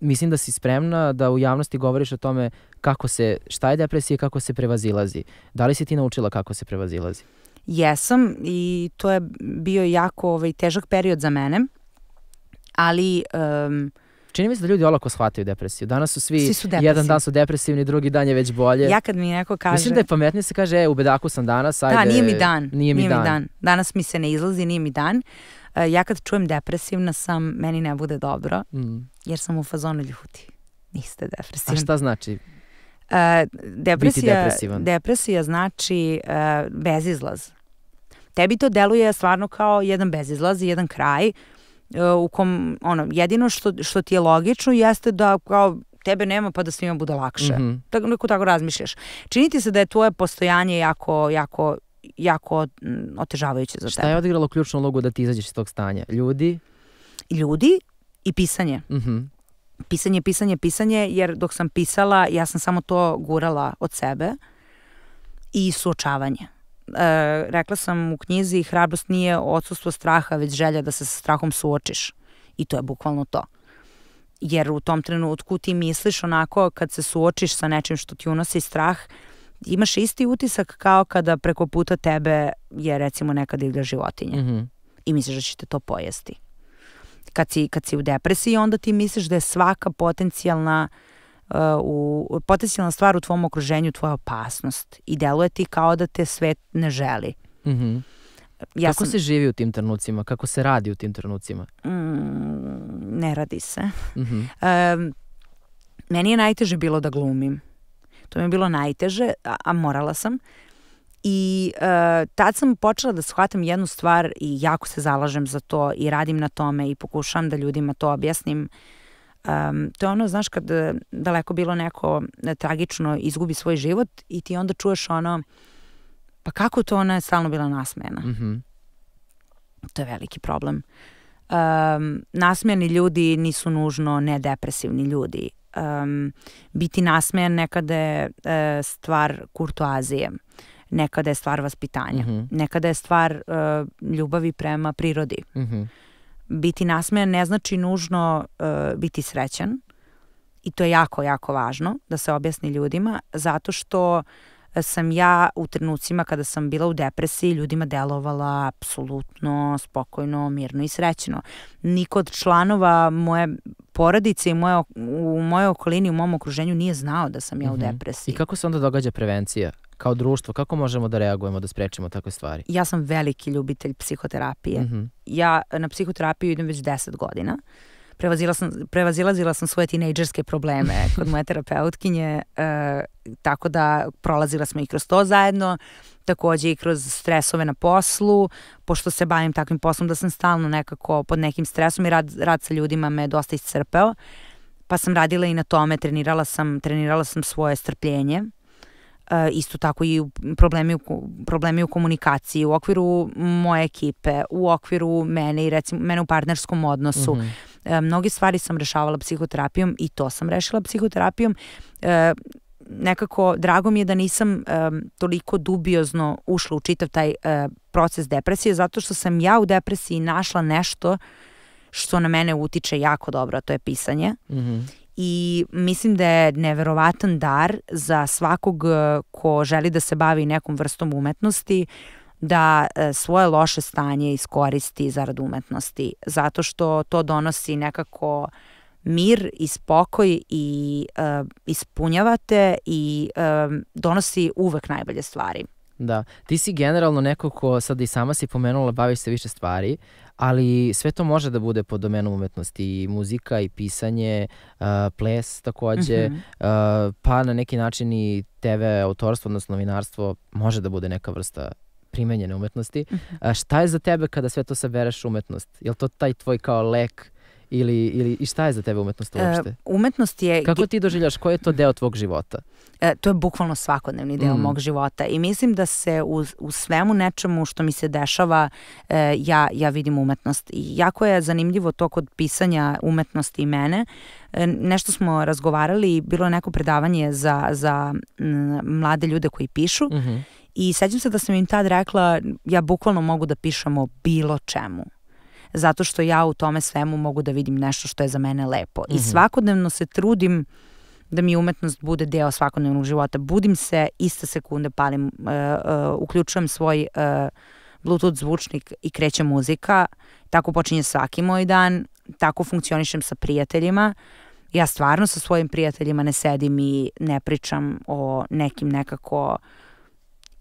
mislim da si spremna da u javnosti govoriš o tome kako se, šta je depresija i kako se prevazilazi. Da li si ti naučila kako se prevazilazi? Jesam i to je bio jako ovaj, težak period za mene, ali... Um, Čini mi se da ljudi olako shvataju depresiju. Danas su svi, svi su jedan dan su depresivni, drugi dan je već bolje. Ja kad mi neko kaže... Mislim da je pametnije da se kaže, e, u bedaku sam danas, ajde... Da, nije mi dan. Nije mi, nije dan. mi dan. Danas mi se ne izlazi, nije mi dan. Uh, ja kad čujem depresivna sam, meni ne bude dobro, mm. jer sam u fazonu ljuti. Niste depresivni. A šta znači? E, depresija, depresija znači e, bezizlaz. Tebi to deluje stvarno kao jedan bezizlaz i jedan kraj e, u kom, ono, jedino što, što ti je logično jeste da kao tebe nema pa da svima bude lakše. Mm -hmm. Tako, neko tako razmišljaš. Čini ti se da je tvoje postojanje jako, jako, jako otežavajuće za Šta tebe. Šta je odigralo ključnu ulogu da ti izađeš iz tog stanja? Ljudi? Ljudi i pisanje. Mm -hmm. Pisanje, pisanje, pisanje, jer dok sam pisala, ja sam samo to gurala od sebe i suočavanje. E, rekla sam u knjizi hrabrost nije odsustvo straha, već želja da se sa strahom suočiš. I to je bukvalno to jer u tom trenutku ti misliš onako kad se suočiš sa nečim što ti unosi strah, imaš isti utisak kao kada preko puta tebe je recimo neka divlja životinja mm -hmm. i misliš da će te to pojesti. Kad si, kad si u depresiji onda ti misliš da je svaka potencijalna uh, u, potencijalna stvar u tvom okruženju tvoja opasnost i deluje ti kao da te svet ne želi. Mm -hmm. ja Kako sam, se živi u tim trenucima? Kako se radi u tim trenucima? Mm, ne radi se. Mm -hmm. um, meni je najteže bilo da glumim. To mi je bilo najteže, a, a morala sam. I uh, tad sam počela da shvatam jednu stvar i jako se zalažem za to i radim na tome i pokušavam da ljudima to objasnim. Um, to je ono, znaš, kad daleko bilo neko tragično izgubi svoj život i ti onda čuješ ono, pa kako to ona je stalno bila nasmena? Mm -hmm. To je veliki problem. Um, nasmejani ljudi nisu nužno nedepresivni ljudi. Um, biti nasmejan nekada je uh, stvar kurtoazije, nekada je stvar vaspitanja, mm -hmm. nekada je stvar uh, ljubavi prema prirodi. Mm -hmm. Biti nasmejan ne znači nužno uh, biti srećan i to je jako, jako važno da se objasni ljudima zato što sam ja u trenucima kada sam bila u depresiji ljudima delovala apsolutno spokojno, mirno i srećno. Niko od članova moje porodice i moje, u mojoj okolini, u mom okruženju nije znao da sam ja u mhm. depresiji. I kako se onda događa prevencija? Kao društvo, kako možemo da reagujemo, da sprečimo takve stvari? Ja sam veliki ljubitelj psihoterapije. Mm -hmm. Ja na psihoterapiju idem već 10 godina. Prevazila sam, prevazilazila sam svoje tinejdžerske probleme kod moje terapeutkinje, e, tako da prolazila smo i kroz to zajedno, takođe i kroz stresove na poslu, pošto se bavim takvim poslom da sam stalno nekako pod nekim stresom i rad, rad sa ljudima me dosta iscrpeo, pa sam radila i na tome, trenirala sam, trenirala sam svoje strpljenje, Uh, isto tako i problemi u, problemi u komunikaciji, u okviru moje ekipe, u okviru mene i recimo mene u partnerskom odnosu. Mm -hmm E, mnoge stvari sam rešavala psihoterapijom i to sam rešila psihoterapijom. E, nekako drago mi je da nisam toliko dubiozno ušla u čitav taj proces depresije zato što sam ja u depresiji našla nešto što na mene utiče jako dobro, a to je pisanje. Mm -hmm. I mislim da je neverovatan dar za svakog ko želi da se bavi nekom vrstom umetnosti da e, svoje loše stanje iskoristi zarad umetnosti, zato što to donosi nekako mir i spokoj i uh, ispunjavate i uh, donosi uvek najbolje stvari. Da, ti si generalno neko ko sad i sama si pomenula baviš se više stvari, ali sve to može da bude pod domenom umetnosti i muzika i pisanje, uh, ples takođe, mm -hmm. uh, pa na neki način i TV autorstvo, odnosno novinarstvo može da bude neka vrsta primenjene umetnosti. Uh -huh. A šta je za tebe kada sve to sabereš umetnost? Je li to taj tvoj kao lek ili, ili i šta je za tebe umetnost e, uopšte? Uh, umetnost je... Kako ti doživljaš, koji je to deo tvog života? Uh, to je bukvalno svakodnevni deo mm. mog života i mislim da se u, u svemu nečemu što mi se dešava uh, ja, ja vidim umetnost. I jako je zanimljivo to kod pisanja umetnosti i mene. Uh, nešto smo razgovarali, bilo je neko predavanje za, za m, mlade ljude koji pišu mm -hmm I sećam se da sam im tad rekla, ja bukvalno mogu da pišem o bilo čemu. Zato što ja u tome svemu mogu da vidim nešto što je za mene lepo. Mm -hmm. I mhm. svakodnevno se trudim da mi umetnost bude deo svakodnevnog života. Budim se, iste sekunde palim, uh, uh, uključujem svoj uh, Bluetooth zvučnik i kreće muzika. Tako počinje svaki moj dan, tako funkcionišem sa prijateljima. Ja stvarno sa svojim prijateljima ne sedim i ne pričam o nekim nekako uh,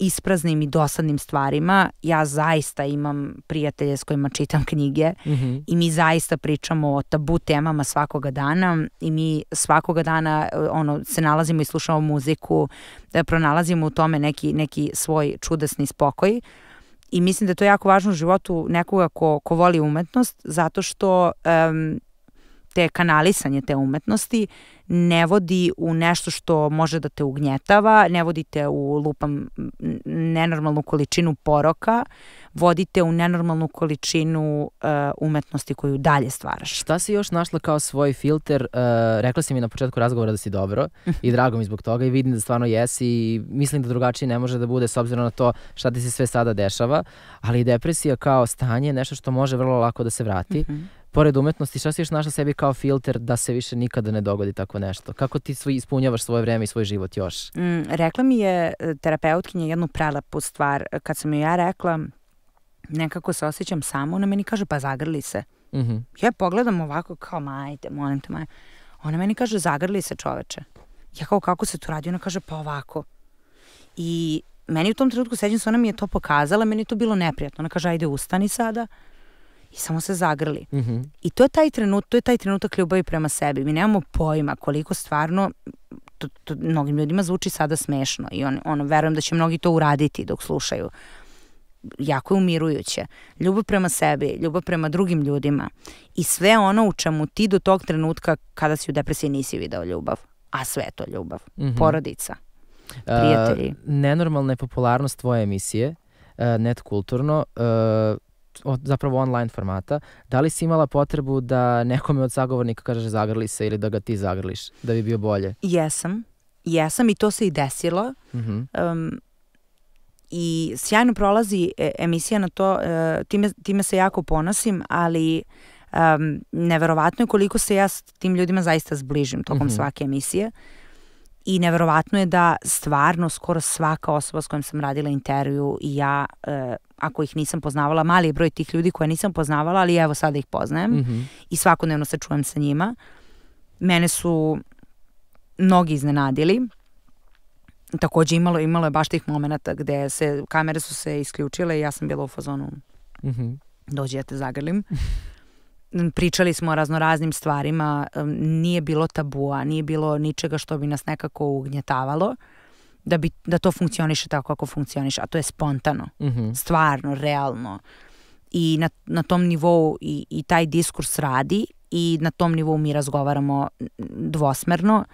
ispraznim i dosadnim stvarima. Ja zaista imam prijatelje s kojima čitam knjige mm -hmm. i mi zaista pričamo o tabu temama svakoga dana i mi svakoga dana ono, se nalazimo i slušamo muziku, da pronalazimo u tome neki, neki svoj čudesni spokoj. I mislim da je to jako važno u životu nekoga ko, ko voli umetnost, zato što um, te kanalisanje te umetnosti ne vodi u nešto što može da te ugnjetava, ne vodite u lupam nenormalnu količinu poroka, vodite u nenormalnu količinu uh, umetnosti koju dalje stvaraš. Šta si još našla kao svoj filter? Uh, rekla si mi na početku razgovora da si dobro i drago mi zbog toga i vidim da stvarno jesi i mislim da drugačije ne može da bude s obzirom na to šta ti se sve sada dešava, ali depresija kao stanje je nešto što može vrlo lako da se vrati. Mm -hmm pored umetnosti, šta si još našla sebi kao filter da se više nikada ne dogodi tako nešto? Kako ti svoj, ispunjavaš svoje vreme i svoj život još? Mm, rekla mi je e, terapeutkinja jednu prelepu stvar. Kad sam joj ja rekla, nekako se osjećam samo, ona meni kaže, pa zagrli se. Mm -hmm. Ja pogledam ovako kao, majte, molim te, maj. Ona meni kaže, zagrli se čoveče. Ja kao, kako se to radi? Ona kaže, pa ovako. I meni u tom trenutku sećam se, ona mi je to pokazala, meni je to bilo neprijatno. Ona kaže, ajde, ustani sada i samo se zagrli. Mm -hmm. I to je taj trenut, to je taj trenutak ljubavi prema sebi. Mi nemamo pojma koliko stvarno to, to mnogim ljudima zvuči sada smešno i on, ono, verujem da će mnogi to uraditi dok slušaju. Jako je umirujuće. Ljubav prema sebi, ljubav prema drugim ljudima i sve ono u čemu ti do tog trenutka kada si u depresiji nisi video ljubav, a sve to ljubav. Mm -hmm. Porodica, prijatelji. Uh, nenormalna je popularnost tvoje emisije, uh, net kulturno. Uh, zapravo online formata, da li si imala potrebu da nekome od sagovornika kažeš zagrli se ili da ga ti zagrliš, da bi bio bolje? Jesam, jesam i to se i desilo. Mm -hmm. um, I sjajno prolazi e, emisija na to, e, time, time se jako ponosim, ali um, neverovatno je koliko se ja s tim ljudima zaista zbližim tokom mm -hmm. svake emisije. I neverovatno je da stvarno skoro svaka osoba s kojom sam radila intervju i ja e, ako ih nisam poznavala, mali je broj tih ljudi koje nisam poznavala, ali evo sada ih poznajem mm -hmm. i svakodnevno se čujem sa njima. Mene su mnogi iznenadili. Takođe imalo, imalo je baš tih momenta gde se, kamere su se isključile i ja sam bila u fazonu mm -hmm. dođi ja te zagrlim. Pričali smo o raznoraznim stvarima, nije bilo tabua, nije bilo ničega što bi nas nekako ugnjetavalo. Uh, da, bi, da to funkcioniše tako kako funkcioniše, a to je spontano, mm -hmm. stvarno, realno. I na, na tom nivou i, i taj diskurs radi i na tom nivou mi razgovaramo dvosmerno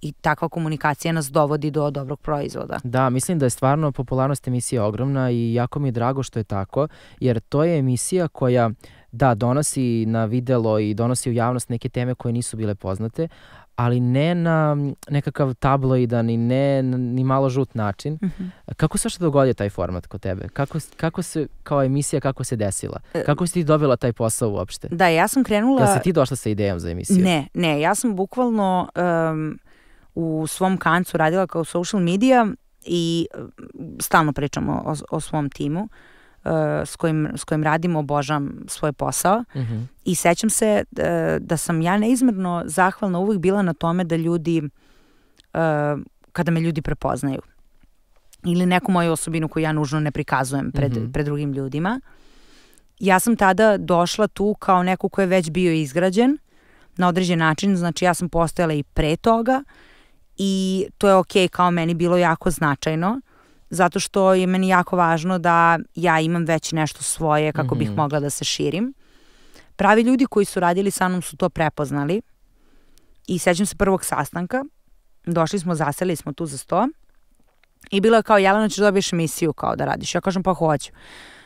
i takva komunikacija nas dovodi do dobrog proizvoda. Da, mislim da je stvarno popularnost emisije ogromna i jako mi je drago što je tako, jer to je emisija koja da, donosi na videlo i donosi u javnost neke teme koje nisu bile poznate, ali ne na nekakav tabloidan i ne ni malo žut način. Mm -hmm. Kako se što dogodio taj format kod tebe? Kako, kako se, kao emisija, kako se desila? E, kako si ti dobila taj posao uopšte? Da, ja sam krenula... Ja si ti došla sa idejom za emisiju? Ne, ne, ja sam bukvalno um, u svom kancu radila kao social media i stalno pričam o, o svom timu. Uh, s, kojim, s kojim radim, obožam svoj posao mm -hmm. i sećam se uh, da sam ja neizmerno zahvalna uvijek bila na tome da ljudi, uh, kada me ljudi prepoznaju ili neku moju osobinu koju ja nužno ne prikazujem pred, mm -hmm. pred drugim ljudima. Ja sam tada došla tu kao neko ko je već bio izgrađen na određen način, znači ja sam postojala i pre toga i to je okej okay, kao meni bilo jako značajno zato što je meni jako važno da ja imam već nešto svoje kako mm -hmm. bih mhm. mogla da se širim. Pravi ljudi koji su radili sa mnom su to prepoznali i sećam se prvog sastanka, došli smo, zaseli smo tu za sto i bilo je kao, Jelena, ćeš da dobiješ emisiju kao da radiš. Ja kažem, pa hoću.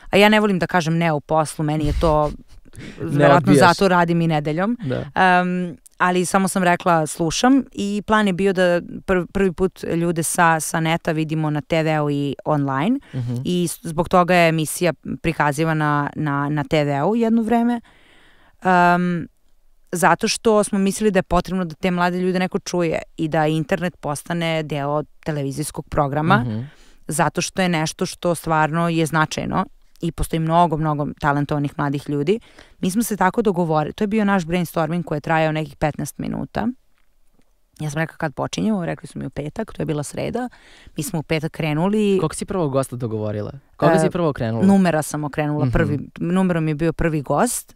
A ja ne volim da kažem ne u poslu, meni je to verovatno zato radim i nedeljom. Da. Um, ali samo sam rekla slušam i plan je bio da pr prvi put ljude sa, sa neta vidimo na TV-u i online mhm. -huh. i zbog toga je emisija prikazivana na, na TV-u jedno vreme. Um, zato što smo mislili da je potrebno da te mlade ljude neko čuje i da internet postane deo televizijskog programa, mhm. -huh. zato što je nešto što stvarno je značajno i postoji mnogo, mnogo talentovanih mladih ljudi. Mi smo se tako dogovorili, to je bio naš brainstorming koji je trajao nekih 15 minuta Ja sam rekla kad počinjemo, rekli su mi u petak, to je bila sreda. Mi smo u petak krenuli. Koliko si prvog gosta dogovorila? Koga uh, si prvo okrenula? Numera sam okrenula. Mm -hmm. prvi, numerom je bio prvi gost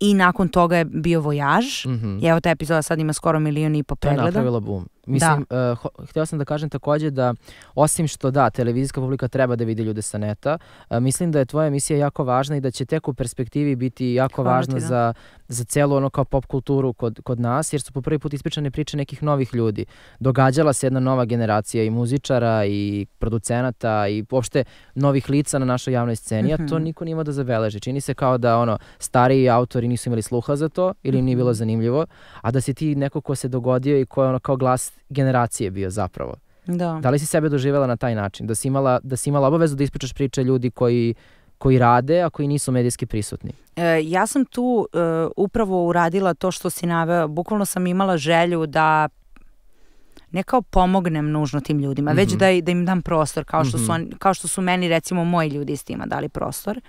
i nakon toga je bio vojaž. Mm -hmm. I evo ta epizoda sad ima skoro milion i po pregleda. To je napravila boom. Mislim, da. uh, htio sam da kažem takođe da osim što da, televizijska publika treba da vidi ljude sa neta, uh, mislim da je tvoja emisija jako važna i da će tek u perspektivi biti jako Hvala važna ti, da. za, za celu ono kao pop kulturu kod, kod nas, jer su po prvi put ispričane priče nekih novih ljudi. Događala se jedna nova generacija i muzičara i producenata i uopšte novih lica na našoj javnoj sceni, mm -hmm. a to mhm. niko nima da zabeleži. Čini se kao da ono, stariji autori nisu imali sluha za to ili im nije bilo mhm. zanimljivo, a da si ti neko ko se dogodio i ko je ono kao glas generacije bio zapravo. Da. Da li si sebe doživjela na taj način? Da si imala, da si imala obavezu da ispričaš priče ljudi koji koji rade, a koji nisu medijski prisutni? E, ja sam tu e, upravo uradila to što si naveo. Bukvalno sam imala želju da ne kao pomognem nužno tim ljudima, mm -hmm. već mhm. da, da im dam prostor, kao što, mm -hmm. su, mhm. kao što su meni recimo moji ljudi s tima dali prostor,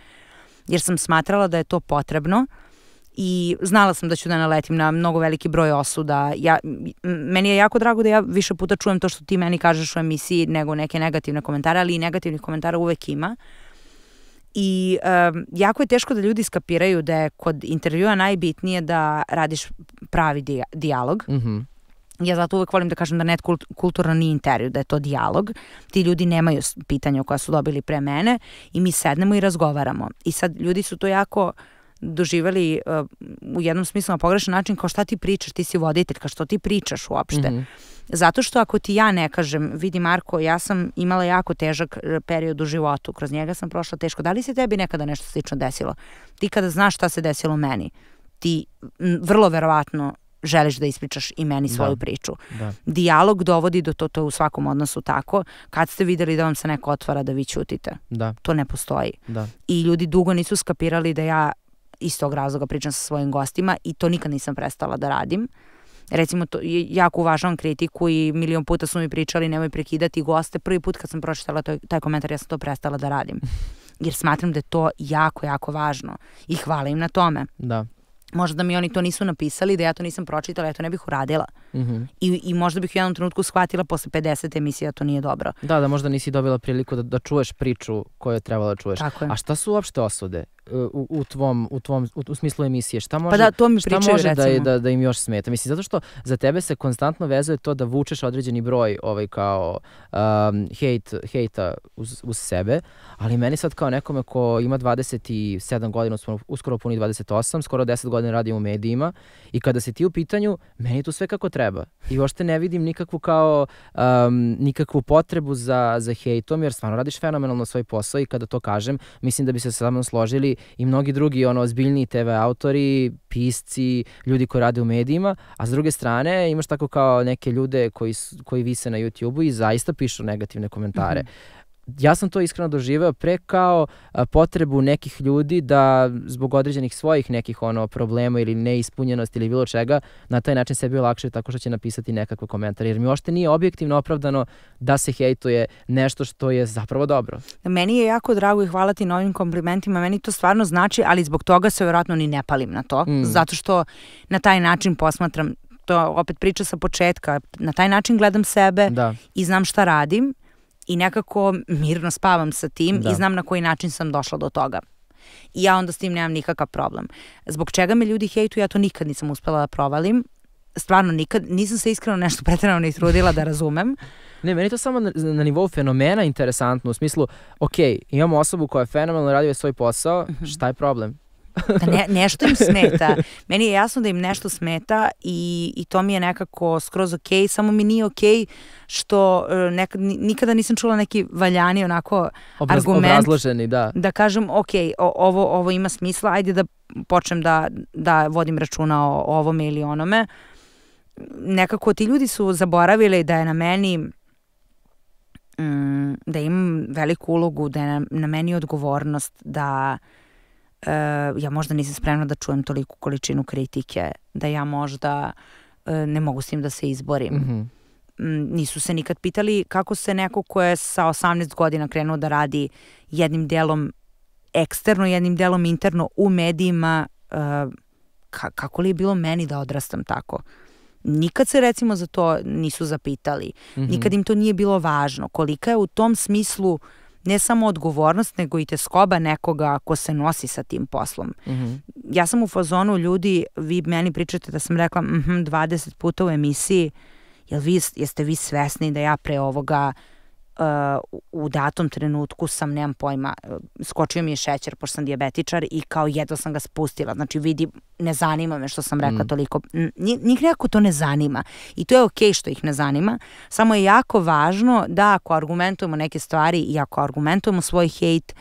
jer sam smatrala da je to potrebno i znala sam da ću da naletim na mnogo veliki broj osuda. Ja, meni je jako drago da ja više puta čujem to što ti meni kažeš u emisiji nego neke negativne komentare, ali i negativnih komentara uvek ima. I um, jako je teško da ljudi skapiraju da je kod intervjua najbitnije da radiš pravi dija dijalog. Mm -hmm. Ja zato uvek volim da kažem da net kulturno nije intervju, da je to dijalog. Ti ljudi nemaju pitanja koja su dobili pre mene i mi sednemo i razgovaramo. I sad ljudi su to jako uh, doživali uh, u jednom smislu na pogrešan način kao šta ti pričaš, ti si voditelj, kao što ti pričaš uopšte. Mm -hmm. Zato što ako ti ja ne kažem, vidi Marko, ja sam imala jako težak uh, period u životu, kroz njega sam prošla teško. Da li se tebi nekada nešto slično desilo? Ti kada znaš šta se desilo meni, ti vrlo verovatno želiš da ispričaš i meni svoju da. priču. Da. Dijalog dovodi do to, to u svakom odnosu tako. Kad ste videli da vam se neko otvara da vi ćutite? Da. To ne postoji. Da. I ljudi dugo nisu skapirali da ja iz tog razloga pričam sa svojim gostima i to nikad nisam prestala da radim. Recimo, to, jako uvažavam kritiku i milion puta su mi pričali nemoj prekidati goste. Prvi put kad sam pročitala to, taj komentar, ja sam to prestala da radim. Jer smatram da je to jako, jako važno. I hvala im na tome. Da. Možda da mi oni to nisu napisali, da ja to nisam pročitala, ja to ne bih uradila. Mm -hmm. I, I možda bih u jednom trenutku shvatila posle 50 emisija to nije dobro. Da, da možda nisi dobila priliku da, da čuješ priču koju je trebalo da čuješ. Tako je. A šta su uopšte osude? u, u tvom, u, tvom u, u smislu emisije? Šta može, pa da, to mi šta može da, da, da im još smeta? Mislim, zato što za tebe se konstantno vezuje to da vučeš određeni broj ovaj, kao um, hejt, hejta uz, uz sebe, ali meni sad kao nekome ko ima 27 godina, uskoro puni 28, skoro 10 godina radim u medijima i kada se ti u pitanju, meni tu sve kako treba. I uopšte ne vidim nikakvu kao um, nikakvu potrebu za, za hejtom, jer stvarno radiš fenomenalno svoj posao i kada to kažem, mislim da bi se sa mnom složili i mnogi drugi ono ozbiljni TV autori, pisci, ljudi koji rade u medijima, a s druge strane imaš tako kao neke ljude koji, koji vise na YouTube-u i zaista pišu negativne komentare. Mm -hmm ja sam to iskreno doživeo pre kao potrebu nekih ljudi da zbog određenih svojih nekih ono problema ili neispunjenosti ili bilo čega na taj način sebi olakšaju tako što će napisati nekakav komentar jer mi ošte nije objektivno opravdano da se hejtuje nešto što je zapravo dobro. Meni je jako drago i hvala ti na ovim komplimentima, meni to stvarno znači, ali zbog toga se vjerojatno ni ne palim na to, mm. zato što na taj način posmatram to opet priča sa početka, na taj način gledam sebe da. i znam šta radim i nekako mirno spavam sa tim da. i znam na koji način sam došla do toga. I ja onda s tim nemam nikakav problem. Zbog čega me ljudi hejtuju, ja to nikad nisam uspela da provalim. Stvarno nikad, nisam se iskreno nešto pretredno ni trudila da razumem. Ne, meni to samo na, na nivou fenomena interesantno, u smislu, ok, imamo osobu koja je fenomenalno radio svoj posao, mm -hmm. šta je problem? Da ne, nešto im smeta. Meni je jasno da im nešto smeta i, i to mi je nekako skroz ok, samo mi nije ok što e, nekad, nikada nisam čula neki valjani onako Obraz, argument. Obrazloženi, da. Da kažem, ok, o, ovo, ovo ima smisla, ajde da počnem da, da vodim računa o, o ovome ili onome. Nekako ti ljudi su zaboravili da je na meni mm, da imam veliku ulogu, da je na, na meni odgovornost, da uh, ja možda nisam spremna da čujem toliku količinu kritike, da ja možda uh, ne mogu s tim da se izborim. Mm -hmm. Nisu se nikad pitali kako se neko ko je sa 18 godina krenuo da radi jednim delom eksterno, jednim delom interno u medijima, uh, ka kako li je bilo meni da odrastam tako? nikad se recimo za to nisu zapitali. Mm -hmm. Nikad im to nije bilo važno. Kolika je u tom smislu ne samo odgovornost, nego i te skoba nekoga ko se nosi sa tim poslom. Mm -hmm. Ja sam u fazonu ljudi, vi meni pričate da sam rekla mm -hmm, 20 puta u emisiji, jel vi, jeste vi svesni da ja pre ovoga uh, u datom trenutku sam, nemam pojma, skočio mi je šećer pošto sam diabetičar i kao jedva sam ga spustila. Znači vidi, ne zanima me što sam rekla mm. toliko. Njih nekako to ne zanima i to je okej okay što ih ne zanima. Samo je jako važno da ako argumentujemo neke stvari i ako argumentujemo svoj hejt,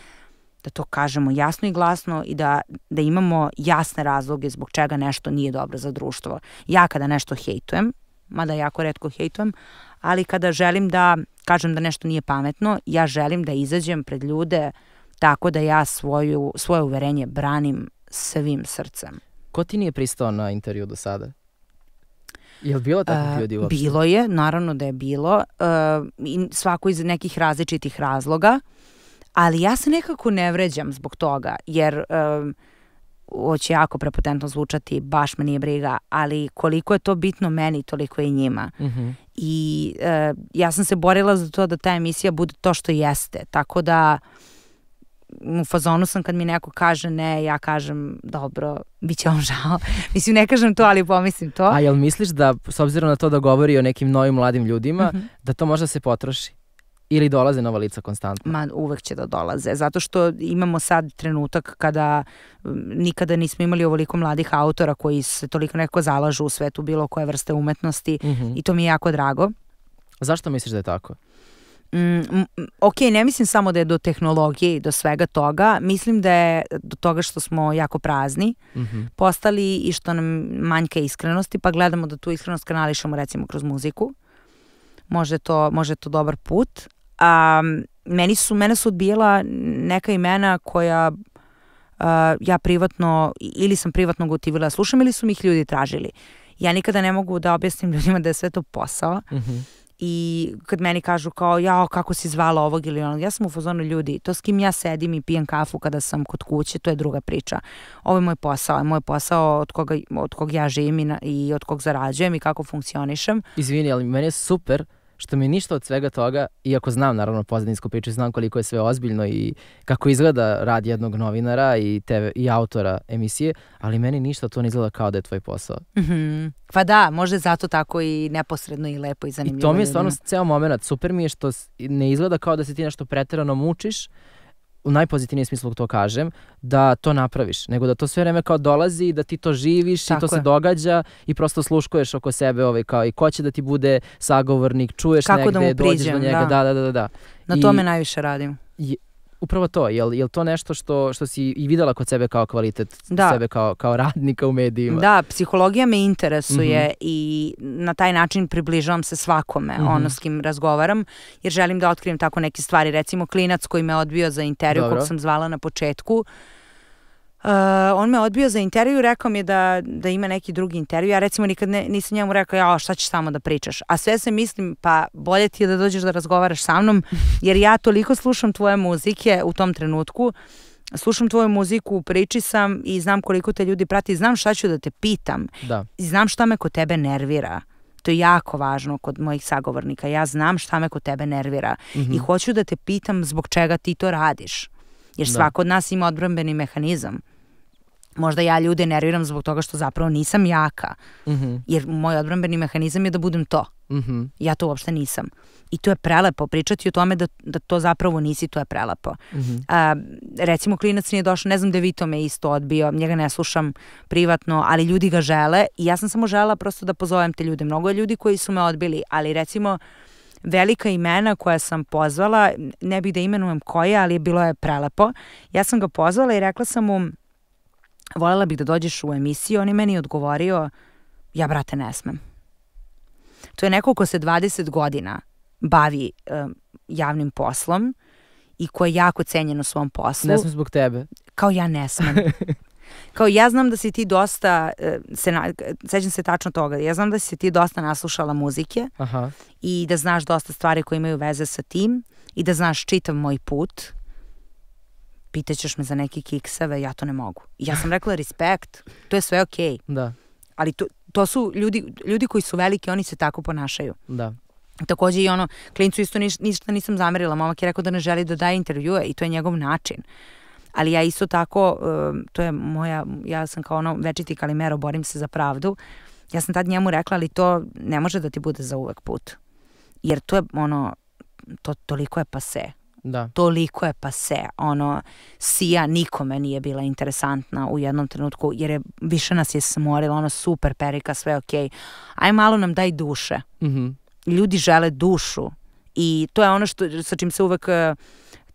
da to kažemo jasno i glasno i da, da imamo jasne razloge zbog čega nešto nije dobro za društvo. Ja kada nešto hejtujem, mada jako redko hejtujem, ali kada želim da kažem da nešto nije pametno, ja želim da izađem pred ljude tako da ja svoju, svoje uverenje branim svim srcem. Ko ti nije pristao na intervju do sada? Je li bilo takvih ljudi uopšte? Bilo je, naravno da je bilo. Uh, svako iz nekih različitih razloga. Ali ja se nekako ne vređam zbog toga, jer uh, hoće jako prepotentno zvučati, baš me nije briga, ali koliko je to bitno meni, toliko je i njima. Mm -hmm. I e, ja sam se borila za to da ta emisija bude to što jeste, tako da u fazonu sam kad mi neko kaže ne, ja kažem dobro, bit će vam žao. Mislim, ne kažem to, ali pomislim to. A jel misliš da, s obzirom na to da govori o nekim novim mladim ljudima, mm -hmm. da to možda se potroši? Ili dolaze nova lica konstantno? Ma, uvek će da dolaze, zato što imamo sad trenutak kada nikada nismo imali ovoliko mladih autora koji se toliko neko zalažu u svetu bilo koje vrste umetnosti mm -hmm. i to mi je jako drago. Zašto misliš da je tako? Mm, ok, ne mislim samo da je do tehnologije i do svega toga, mislim da je do toga što smo jako prazni mm -hmm. postali i što nam manjka iskrenosti, pa gledamo da tu iskrenost kanališemo recimo kroz muziku. Može to, može to dobar put, a, meni su, mene su odbijela neka imena koja a, ja privatno, ili sam privatno gotivila da slušam ili su mi ih ljudi tražili. Ja nikada ne mogu da objasnim ljudima da je sve to posao. Mm -hmm. I kad meni kažu kao, jao, kako si zvala ovog ili onog, ja sam u fazonu ljudi, to s kim ja sedim i pijem kafu kada sam kod kuće, to je druga priča. Ovo je moj posao, je moj posao od koga, od kog ja živim i, na, i od kog zarađujem i kako funkcionišem. Izvini, ali meni je super što mi ništa od svega toga, iako znam naravno pozadinsku priču, znam koliko je sve ozbiljno i kako izgleda rad jednog novinara i, TV, i autora emisije, ali meni ništa to ne izgleda kao da je tvoj posao. Mm -hmm. Pa da, može zato tako i neposredno i lepo i zanimljivo. I to mi je stvarno ceo moment. Super mi je što ne izgleda kao da se ti nešto preterano mučiš, u najpozitivnijem smislu to kažem, da to napraviš, nego da to sve vreme kao dolazi i da ti to živiš Tako i to je. se događa i prosto sluškuješ oko sebe ovaj, kao i ko će da ti bude sagovornik, čuješ Kako negde, da mu priđem, do njega, da, da, da, da. da. Na I, tome najviše radim. I, upravo to, jel, jel to nešto što, što si i videla kod sebe kao kvalitet, da. sebe kao, kao radnika u medijima? Da, psihologija me interesuje mm -hmm. i na taj način približavam se svakome, mm -hmm. ono s kim razgovaram, jer želim da otkrijem tako neke stvari. Recimo klinac koji me odbio za intervju, kog sam zvala na početku, uh, Uh, on me odbio za intervju, rekao mi je da, da ima neki drugi intervju. Ja recimo nikad ne, nisam njemu rekao, ja šta ćeš samo da pričaš. A sve se mislim, pa bolje ti je da dođeš da razgovaraš sa mnom, jer ja toliko slušam tvoje muzike u tom trenutku, slušam tvoju muziku, priči sam i znam koliko te ljudi prati, znam šta ću da te pitam. Da. I znam šta me kod tebe nervira. To je jako važno kod mojih sagovornika. Ja znam šta me kod tebe nervira mm -hmm. i hoću da te pitam zbog čega ti to radiš. Jer da. svako od nas ima odbrambeni mehanizam možda ja ljude nerviram zbog toga što zapravo nisam jaka. Mm -hmm. Jer moj odbrambeni mehanizam je da budem to. Mm -hmm. Ja to uopšte nisam. I to je prelepo. Pričati o tome da, da to zapravo nisi, to je prelepo. Mm -hmm. A, recimo, klinac nije došao, ne znam da Vito me isto odbio, njega ne slušam privatno, ali ljudi ga žele i ja sam samo žela prosto da pozovem te ljude. Mnogo je ljudi koji su me odbili, ali recimo velika imena koja sam pozvala, ne bih da imenujem koje, ali bilo je prelepo. Ja sam ga pozvala i rekla sam mu, volela bih da dođeš u emisiju, on je meni odgovorio, ja brate ne smem. To je neko ko se 20 godina bavi um, javnim poslom i ko je jako cenjen u svom poslu. Ne smem zbog tebe. Kao ja ne smem. Kao ja znam da si ti dosta, e, se na, sećam se tačno toga, ja znam da si ti dosta naslušala muzike Aha. i da znaš dosta stvari koje imaju veze sa tim i da znaš čitav moj put pitaćeš me za neke kikseve, ja to ne mogu. I ja sam rekla respekt, to je sve okej. Okay. Da. Ali to, to su ljudi, ljudi koji su veliki, oni se tako ponašaju. Da. Takođe i ono, klincu isto niš, ništa nisam zamerila, momak je rekao da ne želi da daje intervjue i to je njegov način. Ali ja isto tako, to je moja, ja sam kao ono večiti kalimero, borim se za pravdu. Ja sam tad njemu rekla, ali to ne može da ti bude za uvek put. Jer to je ono, to toliko je pase. Da. Toliko je pase. Ono, Sija nikome nije bila interesantna u jednom trenutku, jer je, više nas je smorila, ono super perika, sve okej. Okay. Aj malo nam daj duše. Mm ljudi žele dušu i to je ono što, sa čim se uvek uh,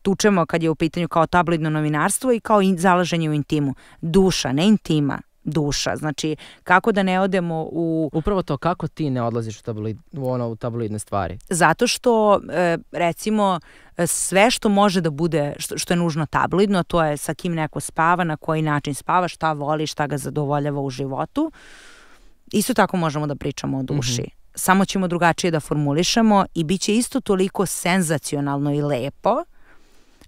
tučemo kad je u pitanju kao tabloidno novinarstvo i kao in, zalaženje u intimu. Duša, ne intima, duša. Znači, kako da ne odemo u... Upravo to, kako ti ne odlaziš u, tabloid, u, ono, u tabloidne stvari? Zato što, e, recimo, sve što može da bude, što, što je nužno tabloidno, to je sa kim neko spava, na koji način spava, šta voli, šta ga zadovoljava u životu. Isto tako možemo da pričamo o duši. Mm -hmm samo ćemo drugačije da formulišemo i bit će isto toliko senzacionalno i lepo,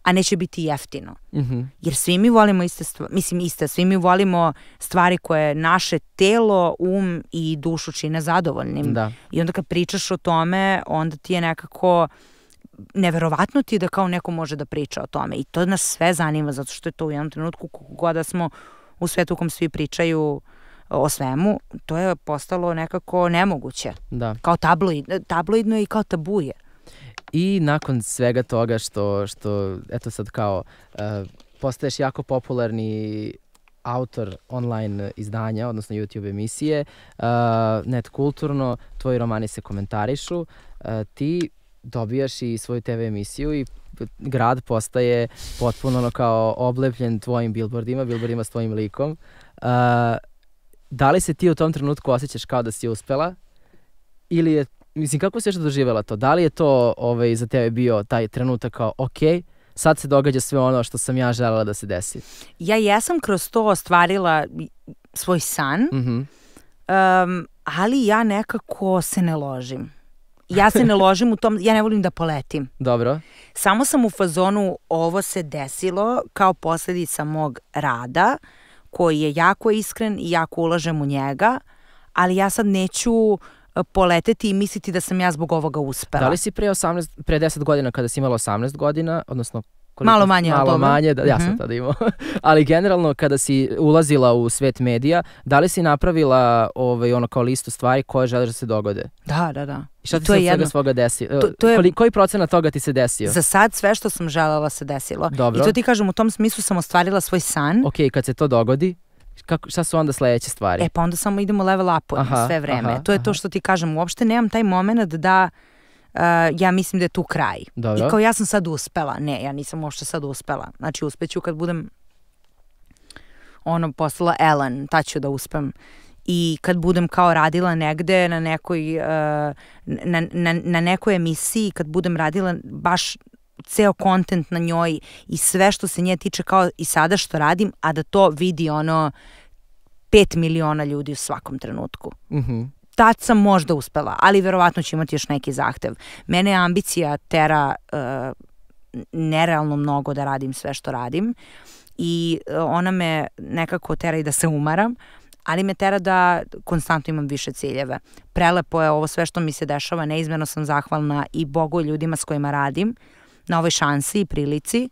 a neće biti jeftino. Mm -hmm. Jer svi mi volimo iste stvari, mislim iste, svi mi volimo stvari koje naše telo, um i dušu čine zadovoljnim. Da. I onda kad pričaš o tome, onda ti je nekako neverovatno ti da kao neko može da priča o tome. I to nas sve zanima, zato što je to u jednom trenutku god da smo u svetu u kom svi pričaju o svemu, to je postalo nekako nemoguće. Da. Kao tabloid, tabloidno i kao tabuje. I nakon svega toga što, što eto sad kao, uh, postaješ jako popularni autor online izdanja, odnosno YouTube emisije, uh, net kulturno, tvoji romani se komentarišu, uh, ti dobijaš i svoju TV emisiju i grad postaje potpuno ono kao oblepljen tvojim billboardima, billboardima s tvojim likom. Uh, da li se ti u tom trenutku osjećaš kao da si uspela ili je, mislim, kako si još doživjela to? Da li je to ovaj, za tebe bio taj trenutak kao, ok, sad se događa sve ono što sam ja želela da se desi? Ja jesam kroz to ostvarila svoj san, mm -hmm. um, ali ja nekako se ne ložim. Ja se ne ložim u tom, ja ne volim da poletim. Dobro. Samo sam u fazonu ovo se desilo kao posledica mog rada, uh, koji je jako iskren i jako ulažem u njega, ali ja sad neću e, poleteti i misliti da sam ja zbog ovoga uspela. Da li si pre, 18, pre 10 godina kada si imala 18 godina, odnosno Koliko, malo manje malo od manje, da, ja sam mhm. -huh. tada imao. Ali generalno kada si ulazila u svet medija, da li si napravila ovaj, ono kao listu stvari koje želiš da se dogode? Da, da, da. I šta ti se od svega svoga desi? To, to je, Koli, koji procenat toga ti se desio? Za sad sve što sam želela se desilo. Dobro. I to ti kažem, u tom smislu sam ostvarila svoj san. Ok, kad se to dogodi, kako, šta su onda sledeće stvari? E pa onda samo idemo level up aha, sve vreme. Aha, to je aha. to što ti kažem, uopšte nemam taj moment da uh, ja mislim da je tu kraj. Dobro. I kao ja sam sad uspela. Ne, ja nisam uopšte sad uspela. Znači uspeću kad budem ono postala Ellen, ta ću da uspem i kad budem kao radila negde na nekoj, uh, na, na, na nekoj emisiji, kad budem radila baš ceo kontent na njoj i sve što se nje tiče kao i sada što radim, a da to vidi ono 5 miliona ljudi u svakom trenutku. Mhm. Mm tad sam možda uspela, ali verovatno ću imati još neki zahtev. Mene je ambicija tera uh, nerealno mnogo da radim sve što radim i uh, ona me nekako tera i da se umaram, ali me tera da konstantno imam više ciljeve. Prelepo je ovo sve što mi se dešava, neizmjerno sam zahvalna i Bogu i ljudima s kojima radim na ovoj šansi i prilici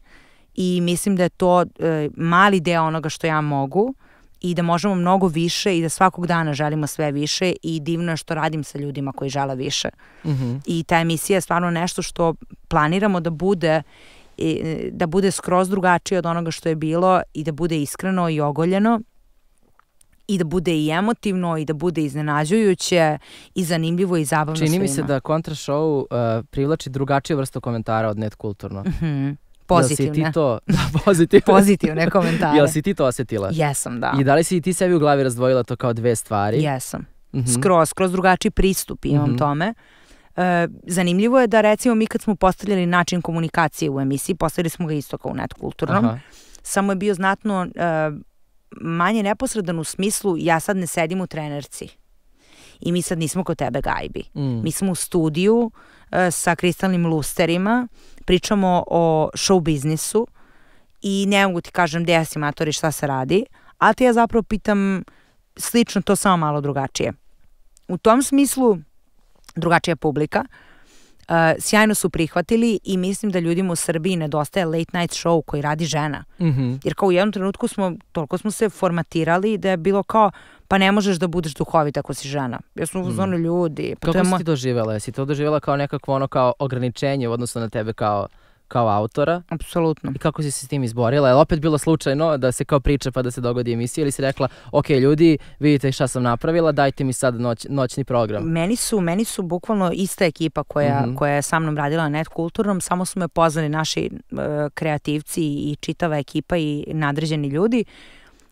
i mislim da je to e, mali deo onoga što ja mogu i da možemo mnogo više i da svakog dana želimo sve više i divno je što radim sa ljudima koji žele više. Mm -hmm. I ta emisija je stvarno nešto što planiramo da bude da bude skroz drugačije od onoga što je bilo i da bude iskreno i ogoljeno i da bude i emotivno i da bude iznenađujuće i zanimljivo i zabavno Čini svima. mi se da kontra show uh, privlači drugačiju vrstu komentara od net kulturno. Mm -hmm. Pozitivne. Jel si ti to, da, pozitivne. Pozitivne komentare. Jel si ti to osetila? Jesam, da. I da li si ti sebi u glavi razdvojila to kao dve stvari? Jesam. Mm -hmm. Skroz, skroz drugačiji pristup imam mm -hmm. tome. E, zanimljivo je da recimo mi kad smo postavljali način komunikacije u emisiji, postavili smo ga isto kao u net kulturnom, Aha. samo je bio znatno e, manje neposredan u smislu ja sad ne sedim u trenerci i mi sad nismo kod tebe gajbi. Mm. Mi smo u studiju uh, sa kristalnim lusterima, pričamo o show biznisu i ne mogu ti kažem gde si matori šta se radi, a ti ja zapravo pitam slično to samo malo drugačije. u tom smislu drugačija publika. Uh, sjajno su prihvatili i mislim da ljudima u Srbiji nedostaje late night show koji radi žena. Mm -hmm. Jer kao u jednom trenutku smo, toliko smo se formatirali da je bilo kao, pa ne možeš da budeš duhovit ako si žena. Ja sam u zonu ljudi. Pa Kako si ti doživjela? Jesi to doživjela kao nekakvo ono kao ograničenje u odnosu na tebe kao kao autora Apsolutno. i kako si se s tim izborila? Je li opet bilo slučajno da se kao priča pa da se dogodi emisija ili si rekla, ok ljudi, vidite šta sam napravila, dajte mi sad noć, noćni program? Meni su, meni su bukvalno ista ekipa koja, mm. -hmm. koja je sa mnom radila na Net Kulturnom, samo su me pozvali naši uh, kreativci i čitava ekipa i nadređeni ljudi.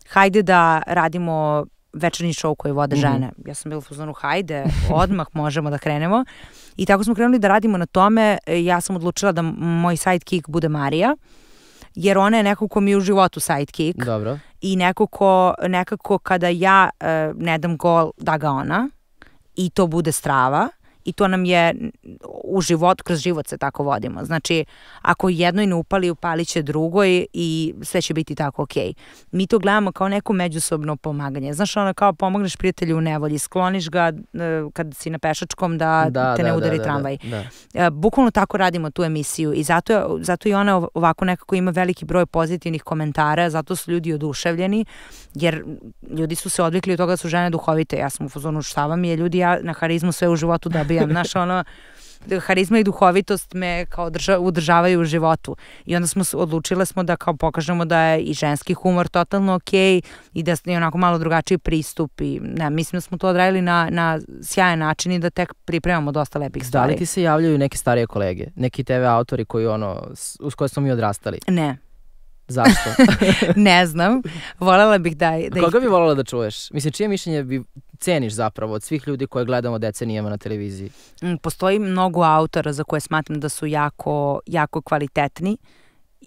Hajde da radimo večernji show koji vode Mhm. žene. Ja sam bila u fuzonu, hajde, odmah možemo da krenemo. I tako smo krenuli da radimo na tome. Ja sam odlučila da moj sidekick bude Marija, jer ona je neko ko mi je u životu sidekick Dobro. i neko ko, nekako kada ja e, ne dam gol, da ga ona i to bude strava i to nam je u život, kroz život se tako vodimo. Znači, ako jednoj ne upali, upalit će drugoj i sve će biti tako okej. Mi to gledamo kao neko međusobno pomaganje. Znaš, ono kao pomogneš prijatelju u nevolji, skloniš ga e, kad si na pešačkom da, da, te ne da, udari da, tramvaj. Da, da. E, bukvalno tako radimo tu emisiju i zato, je- zato i ona ov- ovako nekako ima veliki broj pozitivnih komentara, zato su ljudi oduševljeni, jer ljudi su se odvikli od toga da su žene duhovite. Ja sam u fazonu šta vam je, ljudi, ja na harizmu sve u životu dobijam, znaš, ono, harizma i duhovitost me kao drža, udržavaju u životu. I onda smo odlučile smo da kao pokažemo da je i ženski humor totalno okej i da je onako malo drugačiji pristup i ne, mislim da smo to odradili na, na sjajan način i da tek pripremamo dosta lepih Da stvari. li ti se javljaju neke starije kolege? Neki TV autori koji ono, uz koje smo mi odrastali? Ne, Zašto? ne znam. Volela bih da... da ih- Koga bi volala da čuješ? Mislim, čije mišljenje bi ceniš zapravo od svih ljudi koje gledamo decenijama na televiziji? Mm, Postoji mnogo autora za koje smatram da su jako, jako kvalitetni.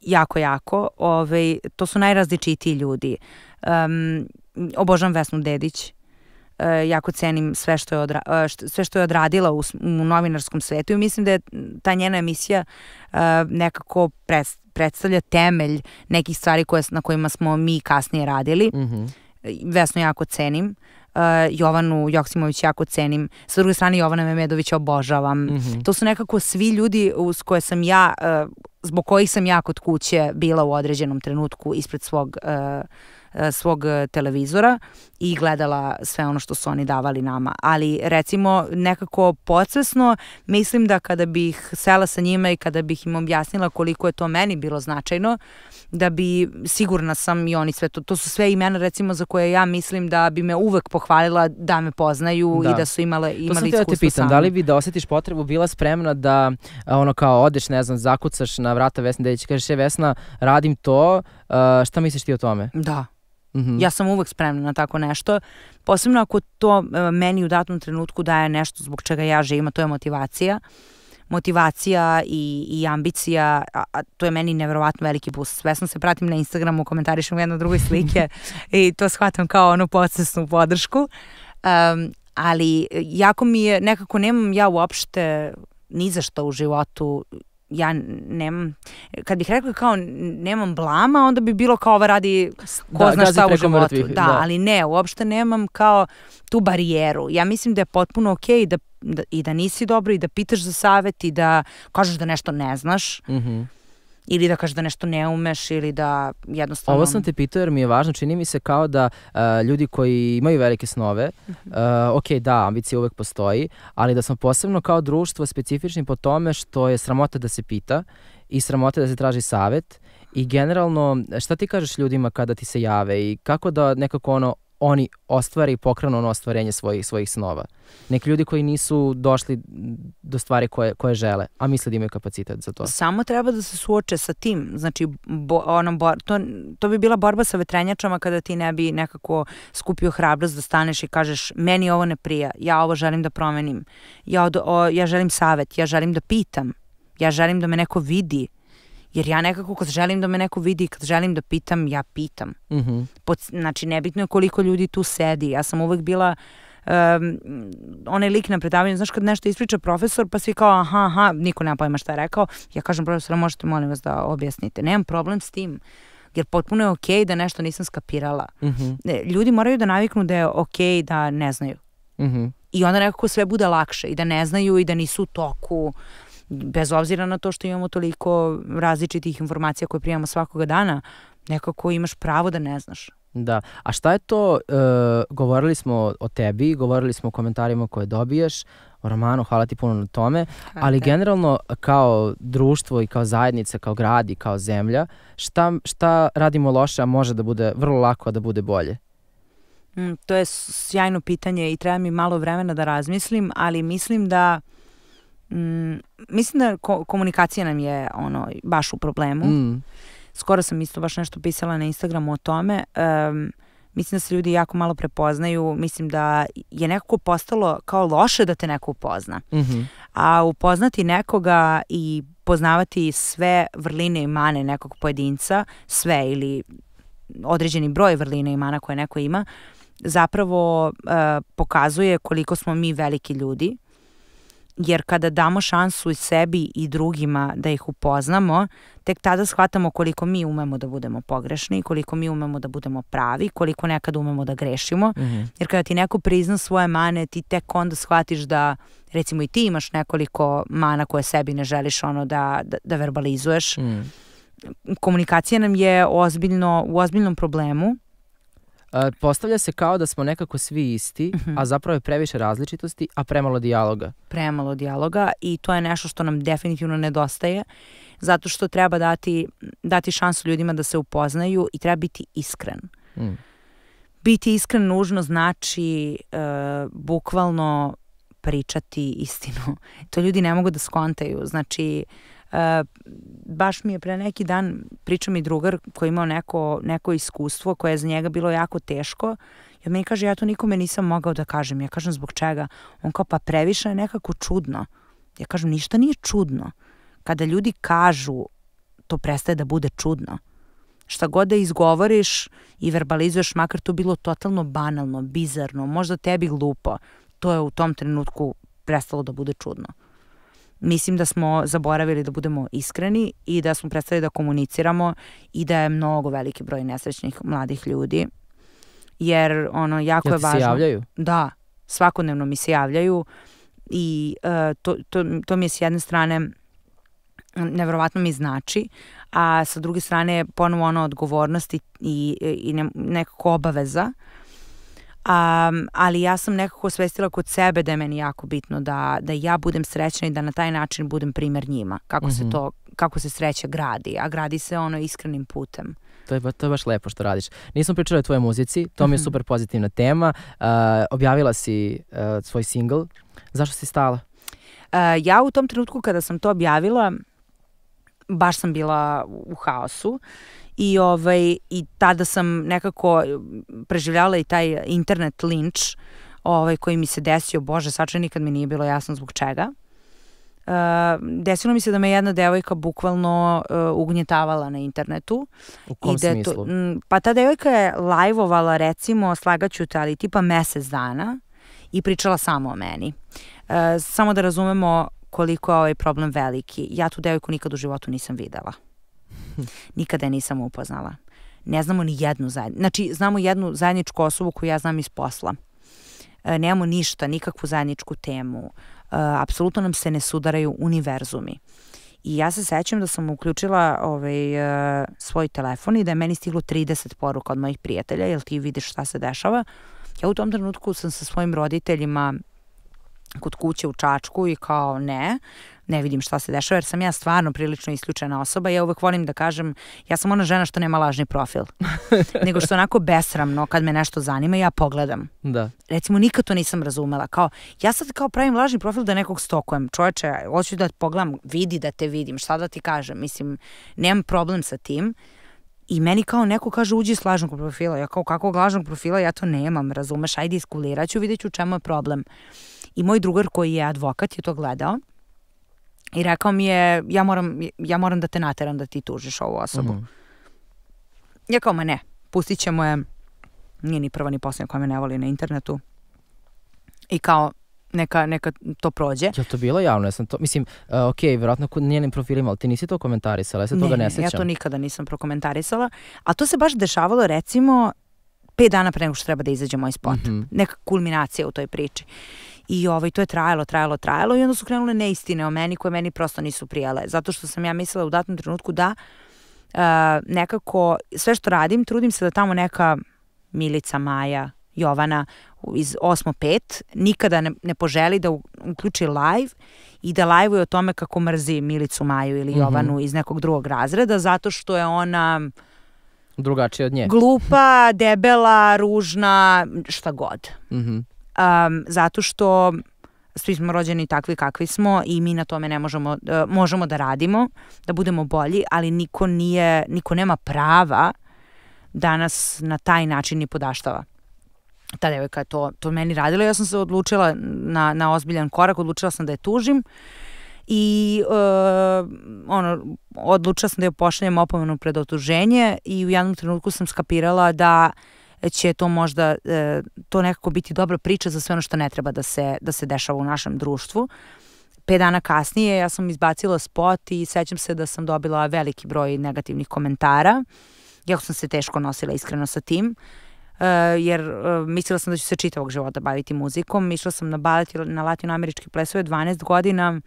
Jako, jako. Ove, to su najrazličitiji ljudi. Um, obožavam Vesnu Dedić. E, jako cenim sve što je, odra, e, što, sve što je odradila u, u novinarskom svetu i mislim da je ta njena emisija e, nekako pres, predstavlja temelj nekih stvari koje, na kojima smo mi kasnije radili. Mhm. Vesnu jako cenim. Uh, Jovanu Joksimović jako cenim. Sa druge strane Jovana Memedovića obožavam. Mhm. To su nekako svi ljudi uz koje sam ja, uh, zbog kojih sam ja kod kuće bila u određenom trenutku ispred svog uh, svog uh, televizora i gledala sve ono što su oni davali nama. Ali recimo nekako podsvesno mislim da kada bih sela sa njima i kada bih im objasnila koliko je to meni bilo značajno, da bi sigurna sam i oni sve to, to su sve imena recimo za koje ja mislim da bi me uvek pohvalila da me poznaju Da. i da su imale, imali To sam te da te iskustvo pitam, da li bi da osjetiš potrebu bila spremna da ono kao odeš, ne znam, zakucaš na vrata Vesne Dedić i kažeš je Vesna, radim to, šta misliš ti o tome? Da, Mhm. ja sam uvek spremna na tako nešto. Posebno ako to e, meni u datom trenutku daje nešto zbog čega ja živim, a to je motivacija. Motivacija i, i ambicija, a, a to je meni neverovatno veliki boost. Svesno se pratim na Instagramu, komentarišem jedno druge slike i to shvatam kao onu podsesnu podršku. Um, ali jako mi je, nekako nemam ja uopšte ni za što u životu ja nemam, kad bih rekla kao nemam blama, onda bi bilo kao ova radi ko Da, zna šta u životu. mrtvih, da, da. ali ne, uopšte nemam kao tu barijeru. Ja mislim da je potpuno okej da, da, i da nisi dobro i da pitaš za savet i da kažeš da nešto ne znaš Mhm. Ili da kažeš da nešto ne umeš ili da jednostavno... Ovo sam te pitao jer mi je važno, čini mi se kao da a, ljudi koji imaju velike snove, a, ok, da, ambicija uvek postoji, ali da smo posebno kao društvo specifični po tome što je sramota da se pita i sramota da se traži savet i generalno šta ti kažeš ljudima kada ti se jave i kako da nekako ono oni ostvare i pokrenu ono ostvarenje svojih, svojih snova. Neki ljudi koji nisu došli do stvari koje, koje žele, a misle da imaju kapacitet za to. Samo treba da se suoče sa tim. Znači, bo, ono, bo, to, to bi bila borba sa vetrenjačama kada ti ne bi nekako skupio hrabrost da staneš i kažeš meni ovo ne prija, ja ovo želim da promenim, ja, od, o, ja želim savet, ja želim da pitam, ja želim da me neko vidi, jer ja nekako kad želim da me neko vidi, kad želim da pitam, ja pitam. Mhm. Pod, znači, nebitno je koliko ljudi tu sedi. Ja sam uvek bila um, onaj lik na predavanju, znaš kad nešto ispriča profesor, pa svi kao aha, aha, niko nema pojma šta je rekao. Ja kažem profesora, možete molim vas da objasnite. Nemam problem s tim. Jer potpuno je okej da nešto nisam skapirala. Mhm. Ne, Ljudi moraju da naviknu da je okej da ne znaju. Mhm. I onda nekako sve bude lakše i da ne znaju i da nisu u toku bez obzira na to što imamo toliko različitih informacija koje primamo svakoga dana, nekako imaš pravo da ne znaš. Da, a šta je to, uh, govorili smo o tebi, govorili smo o komentarima koje dobiješ, o romanu, hvala ti puno na tome, ali generalno kao društvo i kao zajednica, kao grad i kao zemlja, šta, šta radimo loše, a može da bude vrlo lako da bude bolje? Mm, to je sjajno pitanje i treba mi malo vremena da razmislim, ali mislim da mm, mislim da ko komunikacija nam je ono baš u problemu. Mm. Skoro sam isto baš nešto pisala na Instagramu o tome. Um, mislim da se ljudi jako malo prepoznaju. Mislim da je nekako postalo kao loše da te neko upozna. Mm -hmm. A upoznati nekoga i poznavati sve vrline i mane nekog pojedinca, sve ili određeni broj vrlina i mana koje neko ima, zapravo uh, pokazuje koliko smo mi veliki ljudi jer kada damo šansu i sebi i drugima da ih upoznamo, tek tada shvatamo koliko mi umemo da budemo pogrešni, koliko mi umemo da budemo pravi, koliko nekad umemo da grešimo. Mm -hmm. Jer kada ti neko prizna svoje mane, ti tek onda shvatiš da recimo i ti imaš nekoliko mana koje sebi ne želiš ono da, da, da verbalizuješ. Mm. Komunikacija nam je ozbiljno, u ozbiljnom problemu postavlja se kao da smo nekako svi isti, uh -huh. a zapravo je previše različitosti, a premalo dijaloga. Premalo dijaloga i to je nešto što nam definitivno nedostaje, zato što treba dati, dati šansu ljudima da se upoznaju i treba biti iskren. Mm. Biti iskren nužno znači uh, bukvalno pričati istinu. To ljudi ne mogu da skontaju. Znači, Uh, baš mi je pre neki dan pričao mi drugar koji imao neko, neko iskustvo koje je za njega bilo jako teško i on meni kaže ja to nikome nisam mogao da kažem. Ja kažem zbog čega? On kao pa previše je nekako čudno. Ja kažem ništa nije čudno. Kada ljudi kažu to prestaje da bude čudno. Šta god da izgovoriš i verbalizuješ, makar to bilo totalno banalno, bizarno, možda tebi glupo, to je u tom trenutku prestalo da bude čudno mislim da smo zaboravili da budemo iskreni i da smo prestali da komuniciramo i da je mnogo veliki broj nesrećnih mladih ljudi. Jer ono, jako Jel je važno... se javljaju? Da, svakodnevno mi se javljaju i uh, to, to, to mi je s jedne strane neverovatno mi znači, a sa druge strane ponovo ono odgovornost i, i, i ne, nekako obaveza Um, ali ja sam nekako svestila kod sebe da je meni jako bitno da, da ja budem srećna i da na taj način budem primer njima. Kako mm -hmm. se mhm. to, kako se sreća gradi, a gradi se ono iskrenim putem. To je, to je baš lepo što radiš. Nisam pričala o tvojoj muzici, to mi je mhm. super pozitivna tema. Uh, objavila si uh, svoj single. Zašto si stala? Uh, ja u tom trenutku kada sam to objavila, baš sam bila u haosu i, ovaj, i tada sam nekako preživljala i taj internet linč ovaj, koji mi se desio, bože, sače nikad mi nije bilo jasno zbog čega. Uh, desilo mi se da me jedna devojka bukvalno uh, ugnjetavala na internetu. U kom I da smislu? To, m, pa ta devojka je lajvovala recimo, slagaću te, ali tipa mesec dana i pričala samo o meni. Uh, samo da razumemo koliko je ovaj problem veliki. Ja tu devojku nikad u životu nisam videla. Nikada je nisam upoznala. Ne znamo ni jednu zajedničku. Znači, znamo jednu zajedničku osobu koju ja znam iz posla. E, nemamo ništa, nikakvu zajedničku temu. E, apsolutno nam se ne sudaraju univerzumi. I ja se sećam da sam uključila ovaj, uh, svoj telefon i da je meni stiglo 30 poruka od mojih prijatelja, jel ti vidiš šta se dešava. Ja u tom trenutku sam sa svojim roditeljima kod kuće u Čačku i kao ne, ne vidim šta se dešava jer sam ja stvarno prilično isključena osoba. Ja uvek volim da kažem, ja sam ona žena što nema lažni profil. Nego što onako besramno kad me nešto zanima ja pogledam. Da. Recimo nikad to nisam razumela. Kao, ja sad kao pravim lažni profil da nekog stokujem. Čoveče, hoću da pogledam, vidi da te vidim, šta da ti kažem. Mislim, nemam problem sa tim. I meni kao neko kaže uđi s lažnog profila. Ja kao kakvog lažnog profila ja to nemam, razumeš, ajde iskulirat ću, vidjet ću čemu je problem. I moj drugar koji je advokat je to gledao i rekao mi je ja moram, ja moram da te nateram da ti tužiš ovu osobu. Mm. Ja kao ma ne, pustit ćemo je, nije ni prva ni posljednja koja me ne voli na internetu. I kao neka, neka to prođe. Je to bilo javno? Ja sam to, mislim, uh, ok, vjerojatno kod njenim profilima, ali ti nisi to komentarisala, ja se ne, toga ne. Ne, ja to nikada nisam prokomentarisala, a to se baš dešavalo recimo pet dana pre nego što treba da izađe moj spot. Mm -hmm. Neka kulminacija u toj priči. I ovaj, to je trajalo, trajalo, trajalo i onda su krenule neistine o meni koje meni prosto nisu prijale. Zato što sam ja mislila u datom trenutku da uh, nekako sve što radim, trudim se da tamo neka Milica, Maja, Jovana iz 8.5 nikada ne, ne poželi da uključi live i da live o tome kako mrzi Milicu Maju ili mhm. Jovanu mm -hmm. iz nekog drugog razreda zato što je ona drugačija od nje. Glupa, debela, ružna, šta god. Mm -hmm. Um, zato što svi smo rođeni takvi kakvi smo i mi na tome ne možemo, uh, možemo da radimo, da budemo bolji, ali niko nije, niko nema prava da nas na taj način i podaštava ta devojka je to, to meni radila. Ja sam se odlučila na, na ozbiljan korak, odlučila sam da je tužim i uh, ono, odlučila sam da je pošaljem opomenu pred otuženje i u jednom trenutku sam skapirala da će to možda uh, to nekako biti dobra priča za sve ono što ne treba da se, da se dešava u našem društvu. Pet dana kasnije ja sam izbacila spot i sećam se da sam dobila veliki broj negativnih komentara. Jako sam se teško nosila iskreno sa tim. Uh, jer uh, mislila sam da ću se čitavog života baviti muzikom. Išla sam na balet na latinoameričke plesove 12 godina.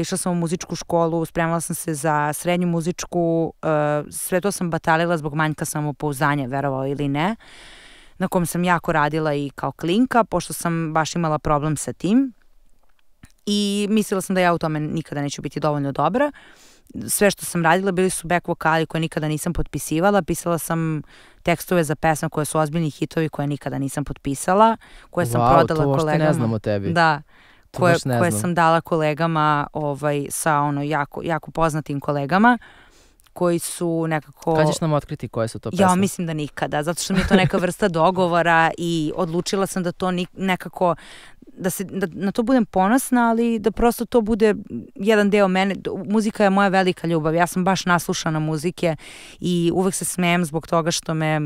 Išla sam u muzičku školu, spremala sam se za srednju muzičku. Sve to sam batalila zbog manjka samopouzdanja, verovao ili ne na kom sam jako radila i kao klinka, pošto sam baš imala problem sa tim. I mislila sam da ja u tome nikada neću biti dovoljno dobra. Sve što sam radila bili su back vokali koje nikada nisam potpisivala. Pisala sam tekstove za pesme koje su ozbiljni hitovi koje nikada nisam potpisala, koje sam wow, prodala kolegama. Wow, to ne znam o tebi. Da, koje, koje sam dala kolegama ovaj, sa ono jako, jako poznatim kolegama koji su nekako... Kad ćeš nam otkriti koje su to pesme? Ja mislim da nikada, zato što mi je to neka vrsta dogovora i odlučila sam da to nekako da, se, da na to budem ponosna, ali da prosto to bude jedan deo mene. Muzika je moja velika ljubav. Ja sam baš naslušana muzike i uvek se smejem zbog toga što me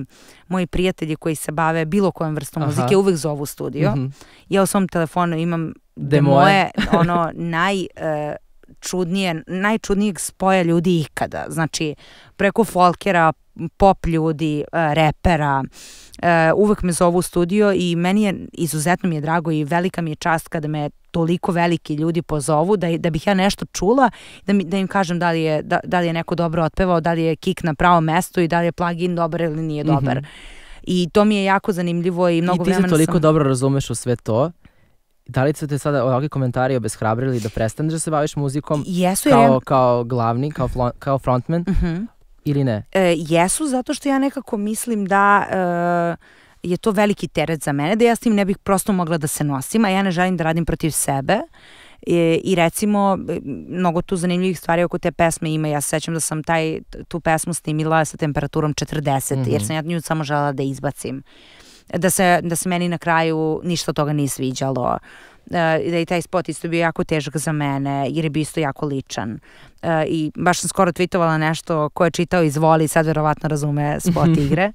moji prijatelji koji se bave bilo kojom vrstom Aha. muzike uvek zovu u studio. Mm -hmm. Ja u svom telefonu imam de moje, ono, naj... Uh, čudnije, najčudnijeg spoja ljudi ikada. Znači, preko folkera, pop ljudi, uh, repera, uh, uvek me zovu u studio i meni je, izuzetno mi je drago i velika mi je čast kada me toliko veliki ljudi pozovu da, da bih ja nešto čula, da, mi, da im kažem da li, je, da, da li je neko dobro otpevao, da li je kik na pravo mesto i da li je plugin dobar ili nije dobar. Mm -hmm. I to mi je jako zanimljivo i mnogo vremena sam... I ti se toliko sam... dobro razumeš u sve to Da li su te sada ovakvi komentari obeshrabrili da prestaneš da se baviš muzikom jesu, kao, jer... kao glavni, kao, flo, kao frontman uh mhm. -huh. ili ne? E, jesu, zato što ja nekako mislim da e, je to veliki teret za mene, da ja s tim ne bih prosto mogla da se nosim, a ja ne želim da radim protiv sebe. I, i recimo mnogo tu zanimljivih stvari oko te pesme ima. Ja se sećam da sam taj, tu pesmu snimila sa temperaturom 40 mm -hmm. jer sam ja nju samo žela da izbacim da se, da se meni na kraju ništa od toga nije sviđalo uh, da je taj spot isto bio jako težak za mene jer je bio isto jako ličan uh, i baš sam skoro tweetovala nešto ko je čitao izvoli i sad verovatno razume spot igre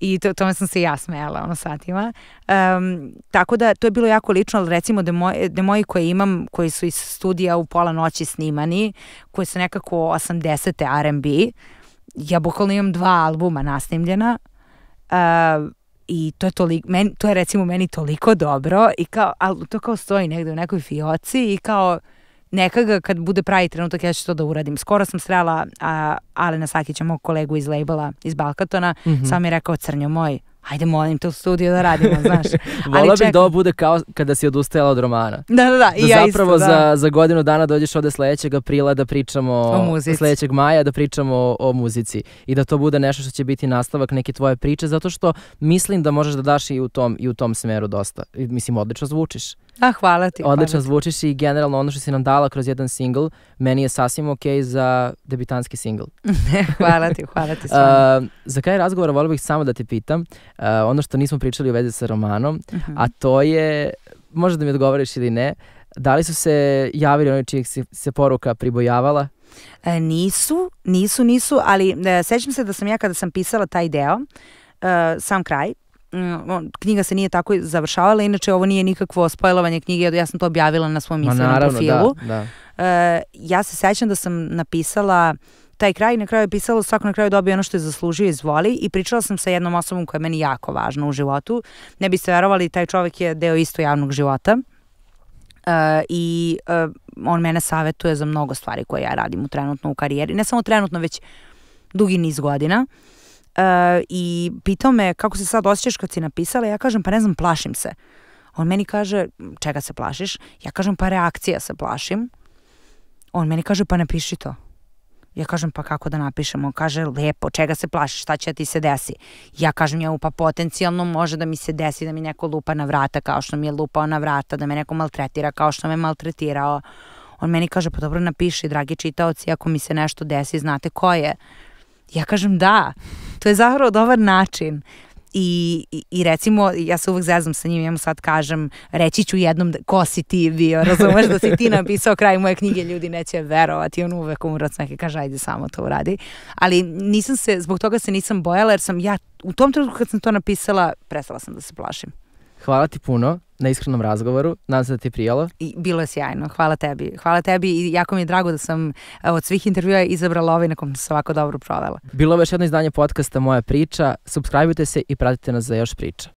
i to, tome sam se i ja smela ono satima. Um, tako da to je bilo jako lično, ali recimo da, moj, da moji koje imam, koji su iz studija u pola noći snimani, koji su nekako 80. R&B, ja bukvalno imam dva albuma nasnimljena, uh, i to je, toliko, meni, to je recimo meni toliko dobro i kao, ali to kao stoji negde u nekoj fioci i kao nekaga kad bude pravi trenutak ja ću to da uradim. Skoro sam srela a, Alena Sakića, mog kolegu iz labela iz Balkatona, mm -hmm. sam mi rekao crnjo moj, ajde molim te u studiju da radimo, znaš. Vola bih da ovo bude kao kada si odustajala od romana. Da, da, da. I da ja zapravo isto, da. za, za godinu dana dođeš ovde sledećeg aprila da pričamo o muzici. sledećeg maja da pričamo o, o muzici i da to bude nešto što će biti nastavak neke tvoje priče zato što mislim da možeš da daš i u tom, i u tom smeru dosta. Mislim, odlično zvučiš. A, hvala ti. Odlično hvala zvučiš i generalno ono što si nam dala kroz jedan single, meni je sasvim ok za debitanski single. hvala ti, hvala ti. Uh, za kraj razgovora volio bih samo da te pitam, uh, ono što nismo pričali u vezi sa romanom, uh mhm. -huh. a to je, možda da mi odgovoriš ili ne, da li su se javili oni čijih se, se poruka pribojavala? E, nisu, nisu, nisu, ali e, sećam se da sam ja kada sam pisala taj deo, e, sam kraj, knjiga se nije tako završavala, inače ovo nije nikakvo spojlovanje knjige, ja sam to objavila na svom Instagram profilu. Da, da. Uh, ja se sećam da sam napisala taj kraj, na kraju je pisalo svako na kraju dobije ono što je zaslužio i zvoli i pričala sam sa jednom osobom koja je meni jako važna u životu. Ne biste verovali, taj čovek je deo isto javnog života I uh, on mene savetuje za mnogo stvari koje ja radim u trenutno u karijeri. Ne samo trenutno, već dugi niz godina. Uh, I pitao me kako se sad osjećaš kad si napisala. Ja kažem pa ne znam, plašim se. On meni kaže čega se plašiš? Ja kažem pa reakcija se plašim. On meni kaže pa napiši to. Ja kažem, pa kako da napišemo? Kaže, lepo, čega se plašiš, šta će ti se desi? Ja kažem njemu, pa potencijalno može da mi se desi da mi neko lupa na vrata kao što mi je lupao na vrata, da me neko maltretira kao što me maltretirao. On meni kaže, pa dobro napiši, dragi čitaoci, ako mi se nešto desi, znate ko je? Ja kažem da, to je zapravo dobar način. I, i, I recimo, ja se uvek zezam sa njim, ja mu sad kažem, reći ću jednom da, ko si ti bio, razumeš da si ti napisao kraj moje knjige, ljudi neće verovati, on uvek umrac neke kaže, ajde samo to uradi. Ali nisam se, zbog toga se nisam bojala, jer sam ja, u tom trenutku kad sam to napisala, prestala sam da se plašim. Hvala ti puno na iskrenom razgovoru. Nadam se da ti je prijalo. I bilo je sjajno. Hvala tebi. Hvala tebi i jako mi je drago da sam od svih intervjua izabrala ovaj na kom sam se ovako dobro provela. Bilo je još jedno izdanje podcasta Moja priča. Subscribeujte se i pratite nas za još priča.